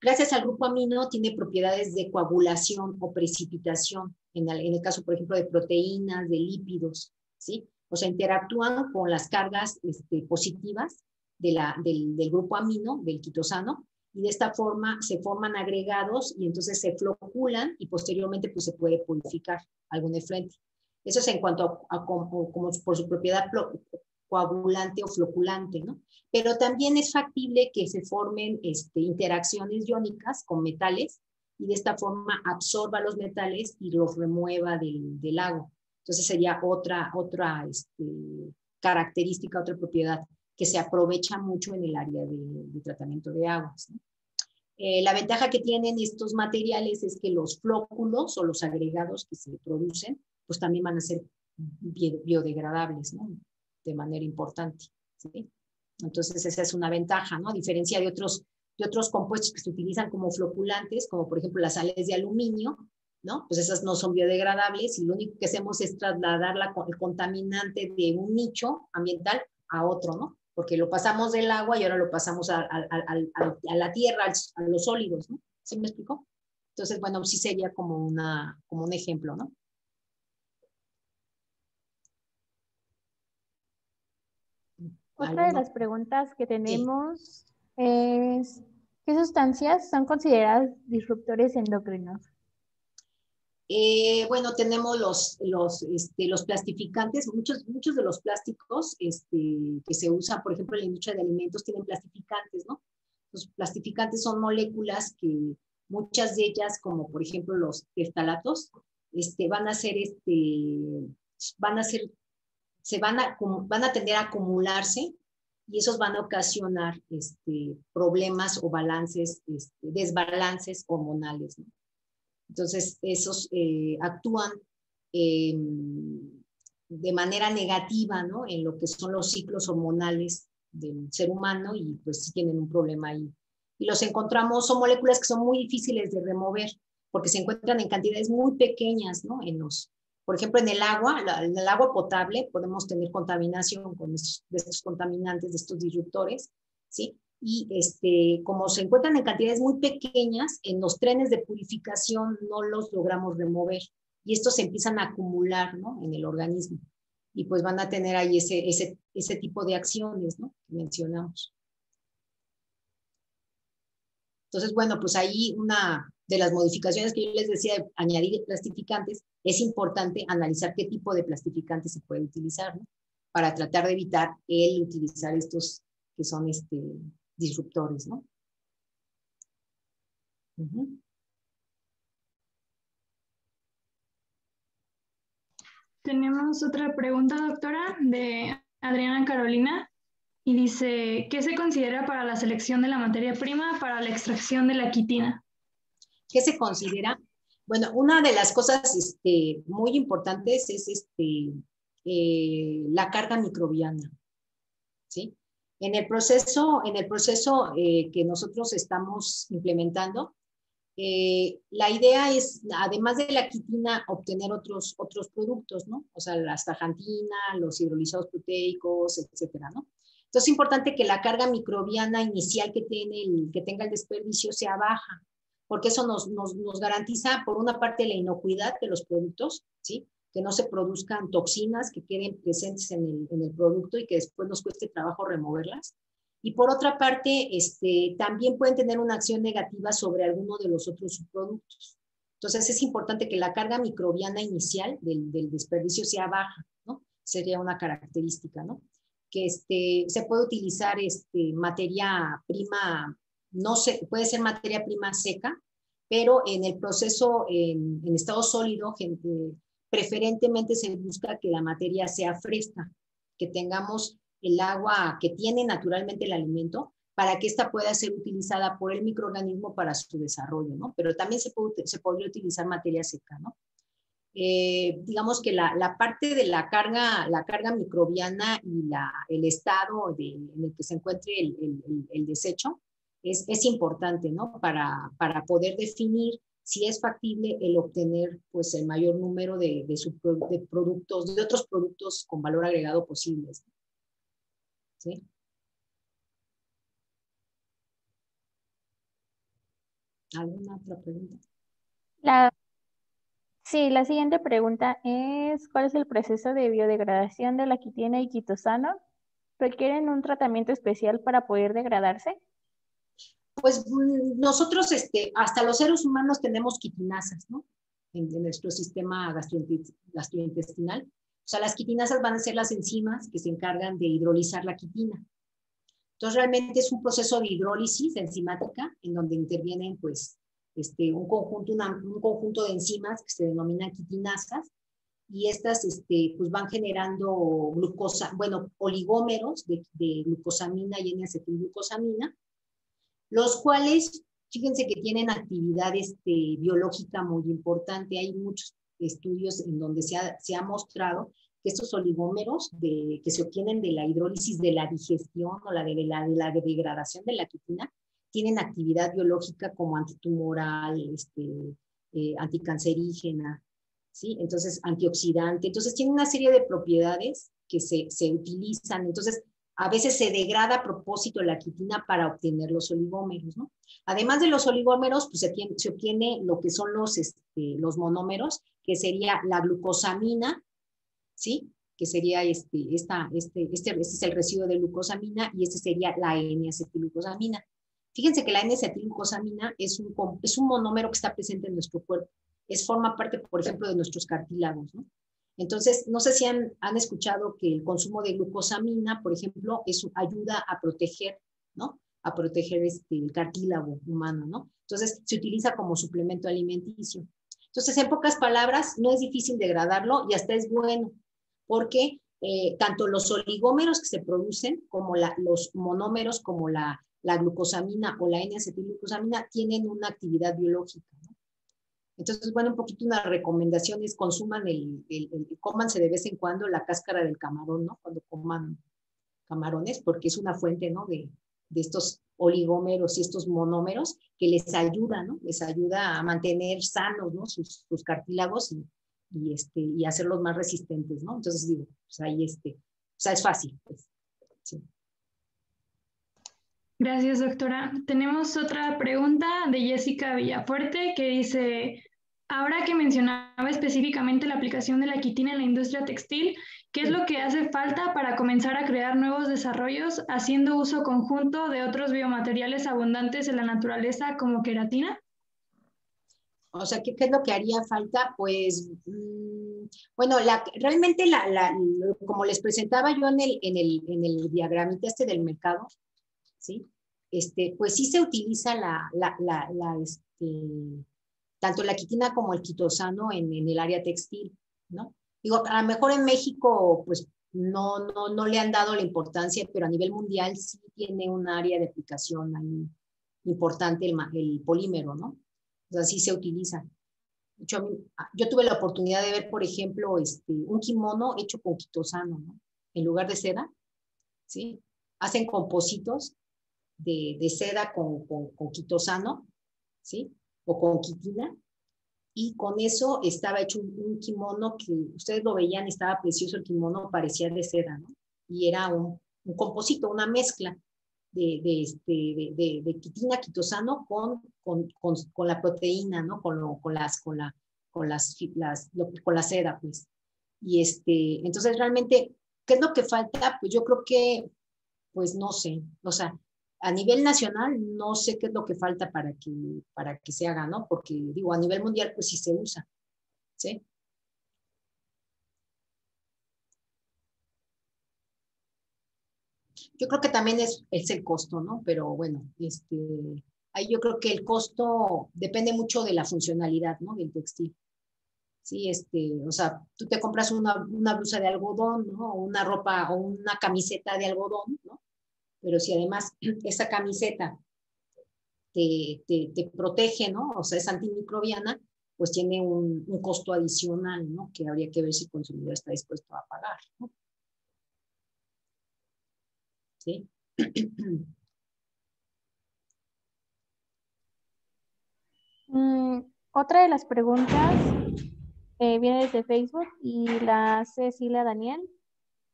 gracias al grupo amino, tiene propiedades de coagulación o precipitación, en el, en el caso, por ejemplo, de proteínas, de lípidos, ¿sí? O sea, interactúan con las cargas este, positivas de la, del, del, grupo amino, del quitosano, y de esta forma se forman agregados y entonces se floculan y posteriormente pues se puede purificar algún efluente. Eso es en cuanto a, como, por su propiedad coagulante o floculante, ¿no? Pero también es factible que se formen este, interacciones iónicas con metales y de esta forma absorba los metales y los remueva del, del lago. Entonces sería otra, otra este, característica, otra propiedad que se aprovecha mucho en el área de, tratamiento de aguas. Eh, la ventaja que tienen estos materiales es que los flóculos o los agregados que se producen, pues también van a ser biodegradables, ¿no? De manera importante. Entonces, esa es una ventaja, ¿no? A diferencia de otros, de otros compuestos que se utilizan como floculantes, como por ejemplo las sales de aluminio, ¿no? Pues esas no son biodegradables y lo único que hacemos es trasladar la, el contaminante de un nicho ambiental a otro, ¿no? porque lo pasamos del agua y ahora lo pasamos a, la tierra, a los sólidos, ¿no? ¿Sí me explico? Entonces, bueno, sí sería como, como un ejemplo, ¿no? Otra de las preguntas que tenemos es, ¿qué sustancias son consideradas disruptores endocrinos? Eh, bueno, tenemos los, los, este, los plastificantes, muchos, muchos de los plásticos este, que se usan, por ejemplo, en la industria de alimentos, tienen plastificantes, ¿no? Los plastificantes son moléculas que muchas de ellas, como por ejemplo los teftalatos, este, van a ser, este, van a ser, se van a, van a tender a acumularse y esos van a ocasionar este, problemas o balances, este, desbalances hormonales, ¿no? Entonces, esos eh, actúan eh, de manera negativa ¿no? en lo que son los ciclos hormonales del ser humano y pues tienen un problema ahí. Y los encontramos, son moléculas que son muy difíciles de remover porque se encuentran en cantidades muy pequeñas, ¿no? En los, por ejemplo, en el agua, en el agua potable podemos tener contaminación con estos, de estos contaminantes, de estos disruptores, ¿sí? y este, como se encuentran en cantidades muy pequeñas, en los trenes de purificación no los logramos remover y estos se empiezan a acumular ¿no? en el organismo y pues van a tener ahí ese, ese, ese tipo de acciones ¿no? que mencionamos. Entonces, bueno, pues ahí una de las modificaciones que yo les decía de añadir plastificantes, es importante analizar qué tipo de plastificantes se puede utilizar, ¿no? Para tratar de evitar el utilizar estos que son este, disruptores, ¿no? Tenemos otra pregunta, doctora, de Adriana Carolina, y dice, ¿qué se considera para la selección de la materia prima para la extracción de la quitina? ¿Qué se considera? Bueno, una de las cosas este, muy importantes es este, eh, la carga microbiana, ¿sí? En el proceso, en el proceso eh, que nosotros estamos implementando, eh, la idea es, además de la quitina, obtener otros, otros productos, ¿no? O sea, la astaxantina, los hidrolizados proteicos, etcétera, ¿no? Entonces es importante que la carga microbiana inicial que, tiene el, que tenga el desperdicio sea baja, porque eso nos, nos, nos garantiza, por una parte, la inocuidad de los productos, ¿sí? que no se produzcan toxinas que queden presentes en el, en el, producto y que después nos cueste trabajo removerlas. Y por otra parte, este, también pueden tener una acción negativa sobre alguno de los otros subproductos. Entonces es importante que la carga microbiana inicial del, del desperdicio sea baja, ¿no? Sería una característica, ¿no? Que este, se puede utilizar este, materia prima, no se, puede ser materia prima seca, pero en el proceso en, estado sólido, gente, preferentemente se busca que la materia sea fresca, que tengamos el agua que tiene naturalmente el alimento para que ésta pueda ser utilizada por el microorganismo para su desarrollo, ¿no? Pero también se, puede, se podría utilizar materia seca, ¿no? Eh, digamos que la, la, parte de la carga, la carga microbiana y la, el estado en el que se encuentre el, el desecho es, es, importante, ¿no? Para, para poder definir si es factible el obtener pues el mayor número de, de, de productos, de otros productos con valor agregado posibles. ¿Sí? ¿Alguna otra pregunta? La, sí, la siguiente pregunta es, ¿cuál es el proceso de biodegradación de la quitina y quitosano? ¿Requieren un tratamiento especial para poder degradarse? Pues mm, nosotros, este, hasta los seres humanos tenemos quitinasas, ¿no? En, en nuestro sistema gastrointestinal. O sea, las quitinasas van a ser las enzimas que se encargan de hidrolizar la quitina. Entonces, realmente es un proceso de hidrólisis enzimática en donde intervienen, pues, este, un, conjunto, una, un conjunto de enzimas que se denominan quitinasas y estas, este, pues, van generando glucosa, bueno, oligómeros de, de glucosamina y N-acetilglucosamina, los cuales, fíjense que tienen actividad este, biológica muy importante. Hay muchos estudios en donde se ha, se ha mostrado que estos oligómeros de, que se obtienen de la hidrólisis de la digestión o la de la, de la degradación de la quitina tienen actividad biológica como antitumoral, este, eh, anticancerígena, ¿sí? Entonces, antioxidante. Entonces, tiene una serie de propiedades que se, se utilizan. Entonces, a veces se degrada a propósito la quitina para obtener los oligómeros, ¿no? Además de los oligómeros, pues se, tiene, se obtiene lo que son los, este, los monómeros, que sería la glucosamina, ¿sí? Que sería este, este, este, este es el residuo de glucosamina y este sería la N-acetilglucosamina. Fíjense que la N-acetilglucosamina es un, es un monómero que está presente en nuestro cuerpo. Es, forma parte, por ejemplo, de nuestros cartílagos, ¿no? Entonces, no sé si han, escuchado que el consumo de glucosamina, por ejemplo, ayuda a proteger, ¿no? A proteger este, el cartílago humano, ¿no? Entonces, se utiliza como suplemento alimenticio. Entonces, en pocas palabras, no es difícil degradarlo y hasta es bueno, porque eh, tanto los oligómeros que se producen como la, los monómeros, como la, la glucosamina o la N-acetilglucosamina, tienen una actividad biológica. Entonces, bueno, un poquito una recomendación es consuman el, el, el, cómanse de vez en cuando la cáscara del camarón, ¿no? Cuando coman camarones, porque es una fuente, ¿no? De, de estos oligómeros y estos monómeros que les ayuda, ¿no? Les ayuda a mantener sanos, ¿no? Sus, cartílagos y, este, y hacerlos más resistentes, ¿no? Entonces digo, pues ahí este, o sea, es fácil. Pues. Gracias, doctora. Tenemos otra pregunta de Jessica Villafuerte que dice, Ahora que mencionaba específicamente la aplicación de la quitina en la industria textil, ¿qué es lo que hace falta para comenzar a crear nuevos desarrollos haciendo uso conjunto de otros biomateriales abundantes en la naturaleza como queratina? O sea, ¿qué, qué es lo que haría falta? Pues, mmm, bueno, la, realmente, la, la, como les presentaba yo en el, en el, en el diagramita este del mercado, ¿sí? Este, pues sí se utiliza la, la, la, la este, tanto la quitina como el quitosano en, en el área textil, ¿no? Digo, a lo mejor en México, pues no, no, no le han dado la importancia, pero a nivel mundial sí tiene un área de aplicación ahí importante el, el polímero, ¿no? O sea, sí se utiliza. Yo, yo, tuve la oportunidad de ver, por ejemplo, este, un kimono hecho con quitosano, ¿no? En lugar de seda, ¿sí? Hacen compositos de, de seda con, con quitosano, ¿sí? O con quitina, y con eso estaba hecho un, kimono que ustedes lo veían, estaba precioso el kimono, parecía de seda, ¿no? Y era un, un composito, una mezcla de, de, este, de, de, quitina, quitosano con, con, con, la proteína, ¿no? Con, con, las, con, la, con, las, las, con la seda, pues. Y este, entonces realmente, ¿qué es lo que falta? Pues yo creo que, pues no sé, o sea, a nivel nacional no sé qué es lo que falta para que, para que se haga, ¿no? Porque digo, a nivel mundial pues sí se usa, ¿sí? Yo creo que también es, es el costo, ¿no? Pero bueno, este, ahí yo creo que el costo depende mucho de la funcionalidad, ¿no? Del textil. Sí, este, o sea, tú te compras una, una blusa de algodón, ¿no? O una ropa o una camiseta de algodón, ¿no? Pero si además esa camiseta te, te, te protege, ¿no? O sea, es antimicrobiana, pues tiene un, un, costo adicional, ¿no? Que habría que ver si el consumidor está dispuesto a pagar, ¿no? ¿Sí? Mm, otra de las preguntas eh, viene desde Facebook y la hace Cecilia Daniel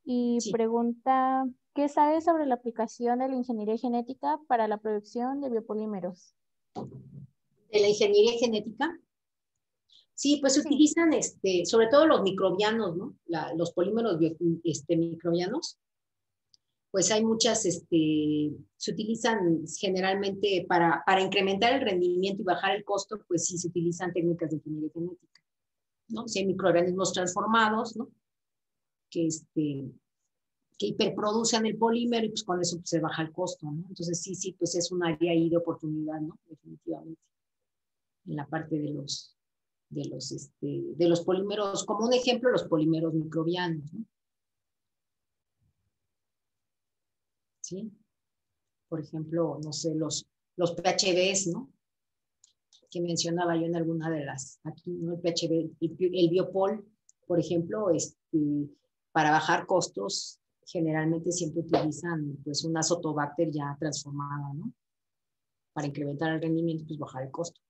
y pregunta, ¿qué sabes sobre la aplicación de la ingeniería genética para la producción de biopolímeros? ¿De la ingeniería genética? Sí, pues se utilizan este, sobre todo los microbianos, ¿no? los polímeros este, microbianos. Pues hay muchas, este, se utilizan generalmente para, para incrementar el rendimiento y bajar el costo, pues sí se utilizan técnicas de ingeniería genética. ¿no? Si hay microorganismos transformados, ¿no? Que, este, que hiperproducen el polímero y pues con eso pues, se baja el costo. Entonces sí, sí, pues es un área ahí de oportunidad. Definitivamente. En la parte de los, de los, este, de los polímeros, como un ejemplo, los polímeros microbianos, ¿no? ¿Sí? Por ejemplo, no sé, los, los PHBs, ¿no? que mencionaba yo en alguna de las, aquí, ¿no? el PHB, el, biopol, por ejemplo, este, para bajar costos, generalmente siempre utilizan pues una sotobacter ya transformada, ¿no? Para incrementar el rendimiento, pues bajar el costo.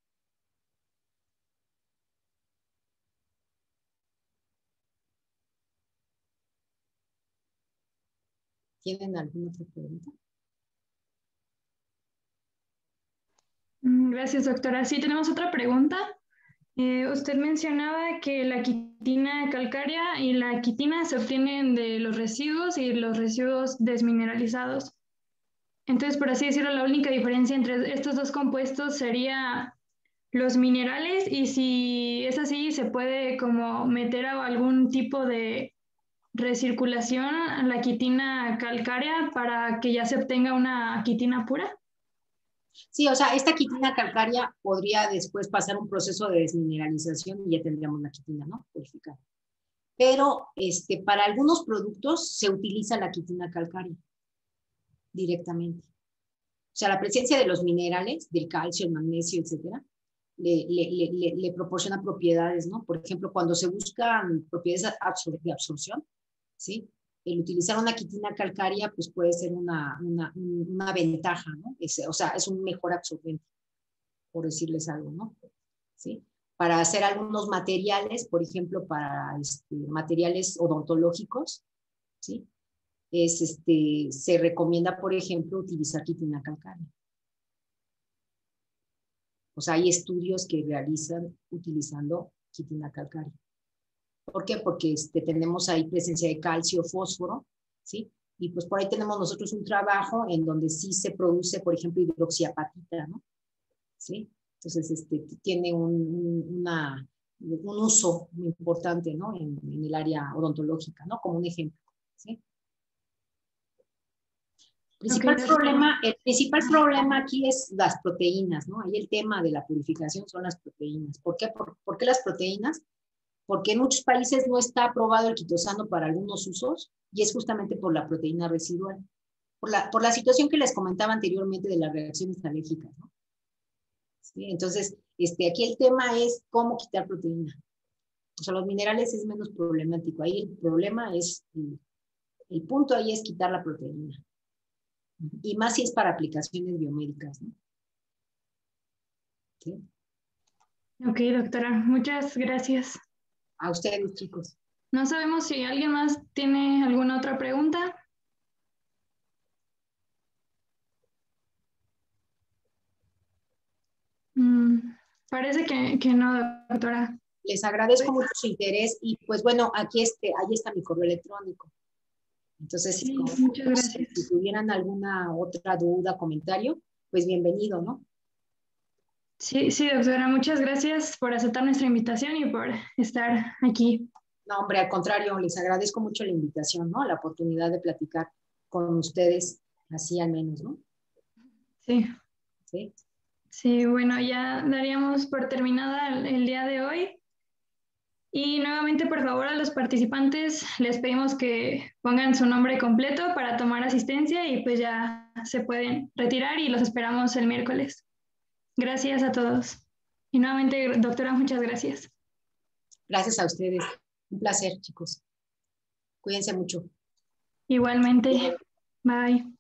¿Tienen alguna otra pregunta? Mm, gracias, doctora. Sí, tenemos otra pregunta. Eh, usted mencionaba que la quitina calcárea y la quitina se obtienen de los residuos y los residuos desmineralizados. Entonces, por así decirlo, la única diferencia entre estos dos compuestos sería los minerales y si es así, se puede como meter a algún tipo de recirculación la quitina calcárea para que ya se obtenga una quitina pura. Sí, o sea, esta quitina calcárea podría después pasar un proceso de desmineralización y ya tendríamos la quitina, ¿no? Purificada. Pero este, para algunos productos se utiliza la quitina calcárea directamente. O sea, la presencia de los minerales, del calcio, el magnesio, etcétera, le, le, le, le, proporciona propiedades, ¿no? Por ejemplo, cuando se buscan propiedades de absorción, ¿sí? El utilizar una quitina calcárea pues puede ser una, una, ventaja, ¿no? o sea, es un mejor absorbente, por decirles algo, ¿no? ¿Sí? Para hacer algunos materiales, por ejemplo, para este, materiales odontológicos, ¿sí? Es, este, se recomienda, por ejemplo, utilizar quitina calcárea. O sea, hay estudios que realizan utilizando quitina calcárea. ¿Por qué? Porque este, tenemos ahí presencia de calcio, fósforo, ¿sí? Y pues por ahí tenemos nosotros un trabajo en donde sí se produce, por ejemplo, hidroxiapatita, ¿no? ¿Sí? Entonces, este, tiene un, una, un uso muy importante, ¿no? En, en, el área odontológica, ¿no? Como un ejemplo, ¿sí? Principal problema, el principal problema aquí es las proteínas, ¿no? Ahí el tema de la purificación son las proteínas. ¿Por qué? ¿Por, ¿por qué las proteínas? Porque en muchos países no está aprobado el quitosano para algunos usos y es justamente por la proteína residual, por la, por la situación que les comentaba anteriormente de las reacciones alérgicas. Entonces, este, aquí el tema es cómo quitar proteína. O sea, los minerales es menos problemático. Ahí el problema es, el, punto ahí es quitar la proteína. Y más si es para aplicaciones biomédicas. ¿no? Ok, doctora, muchas gracias. A ustedes, chicos. No sabemos si alguien más tiene alguna otra pregunta. Mm, parece que, que, no, doctora. Les agradezco mucho su interés y pues bueno, aquí este, ahí está mi correo electrónico. Entonces, sí, muchas gracias. si tuvieran alguna otra duda, comentario, pues bienvenido, ¿no? Sí, sí, doctora, muchas gracias por aceptar nuestra invitación y por estar aquí. No, hombre, al contrario, les agradezco mucho la invitación, ¿no? La oportunidad de platicar con ustedes, así al menos, ¿no? Sí. Sí. Sí, bueno, ya daríamos por terminada el, el día de hoy. Y nuevamente, por favor, a los participantes les pedimos que pongan su nombre completo para tomar asistencia y pues ya se pueden retirar y los esperamos el miércoles. Gracias a todos. Y nuevamente, doctora, muchas gracias. Gracias a ustedes. Un placer, chicos. Cuídense mucho. Igualmente. Bye.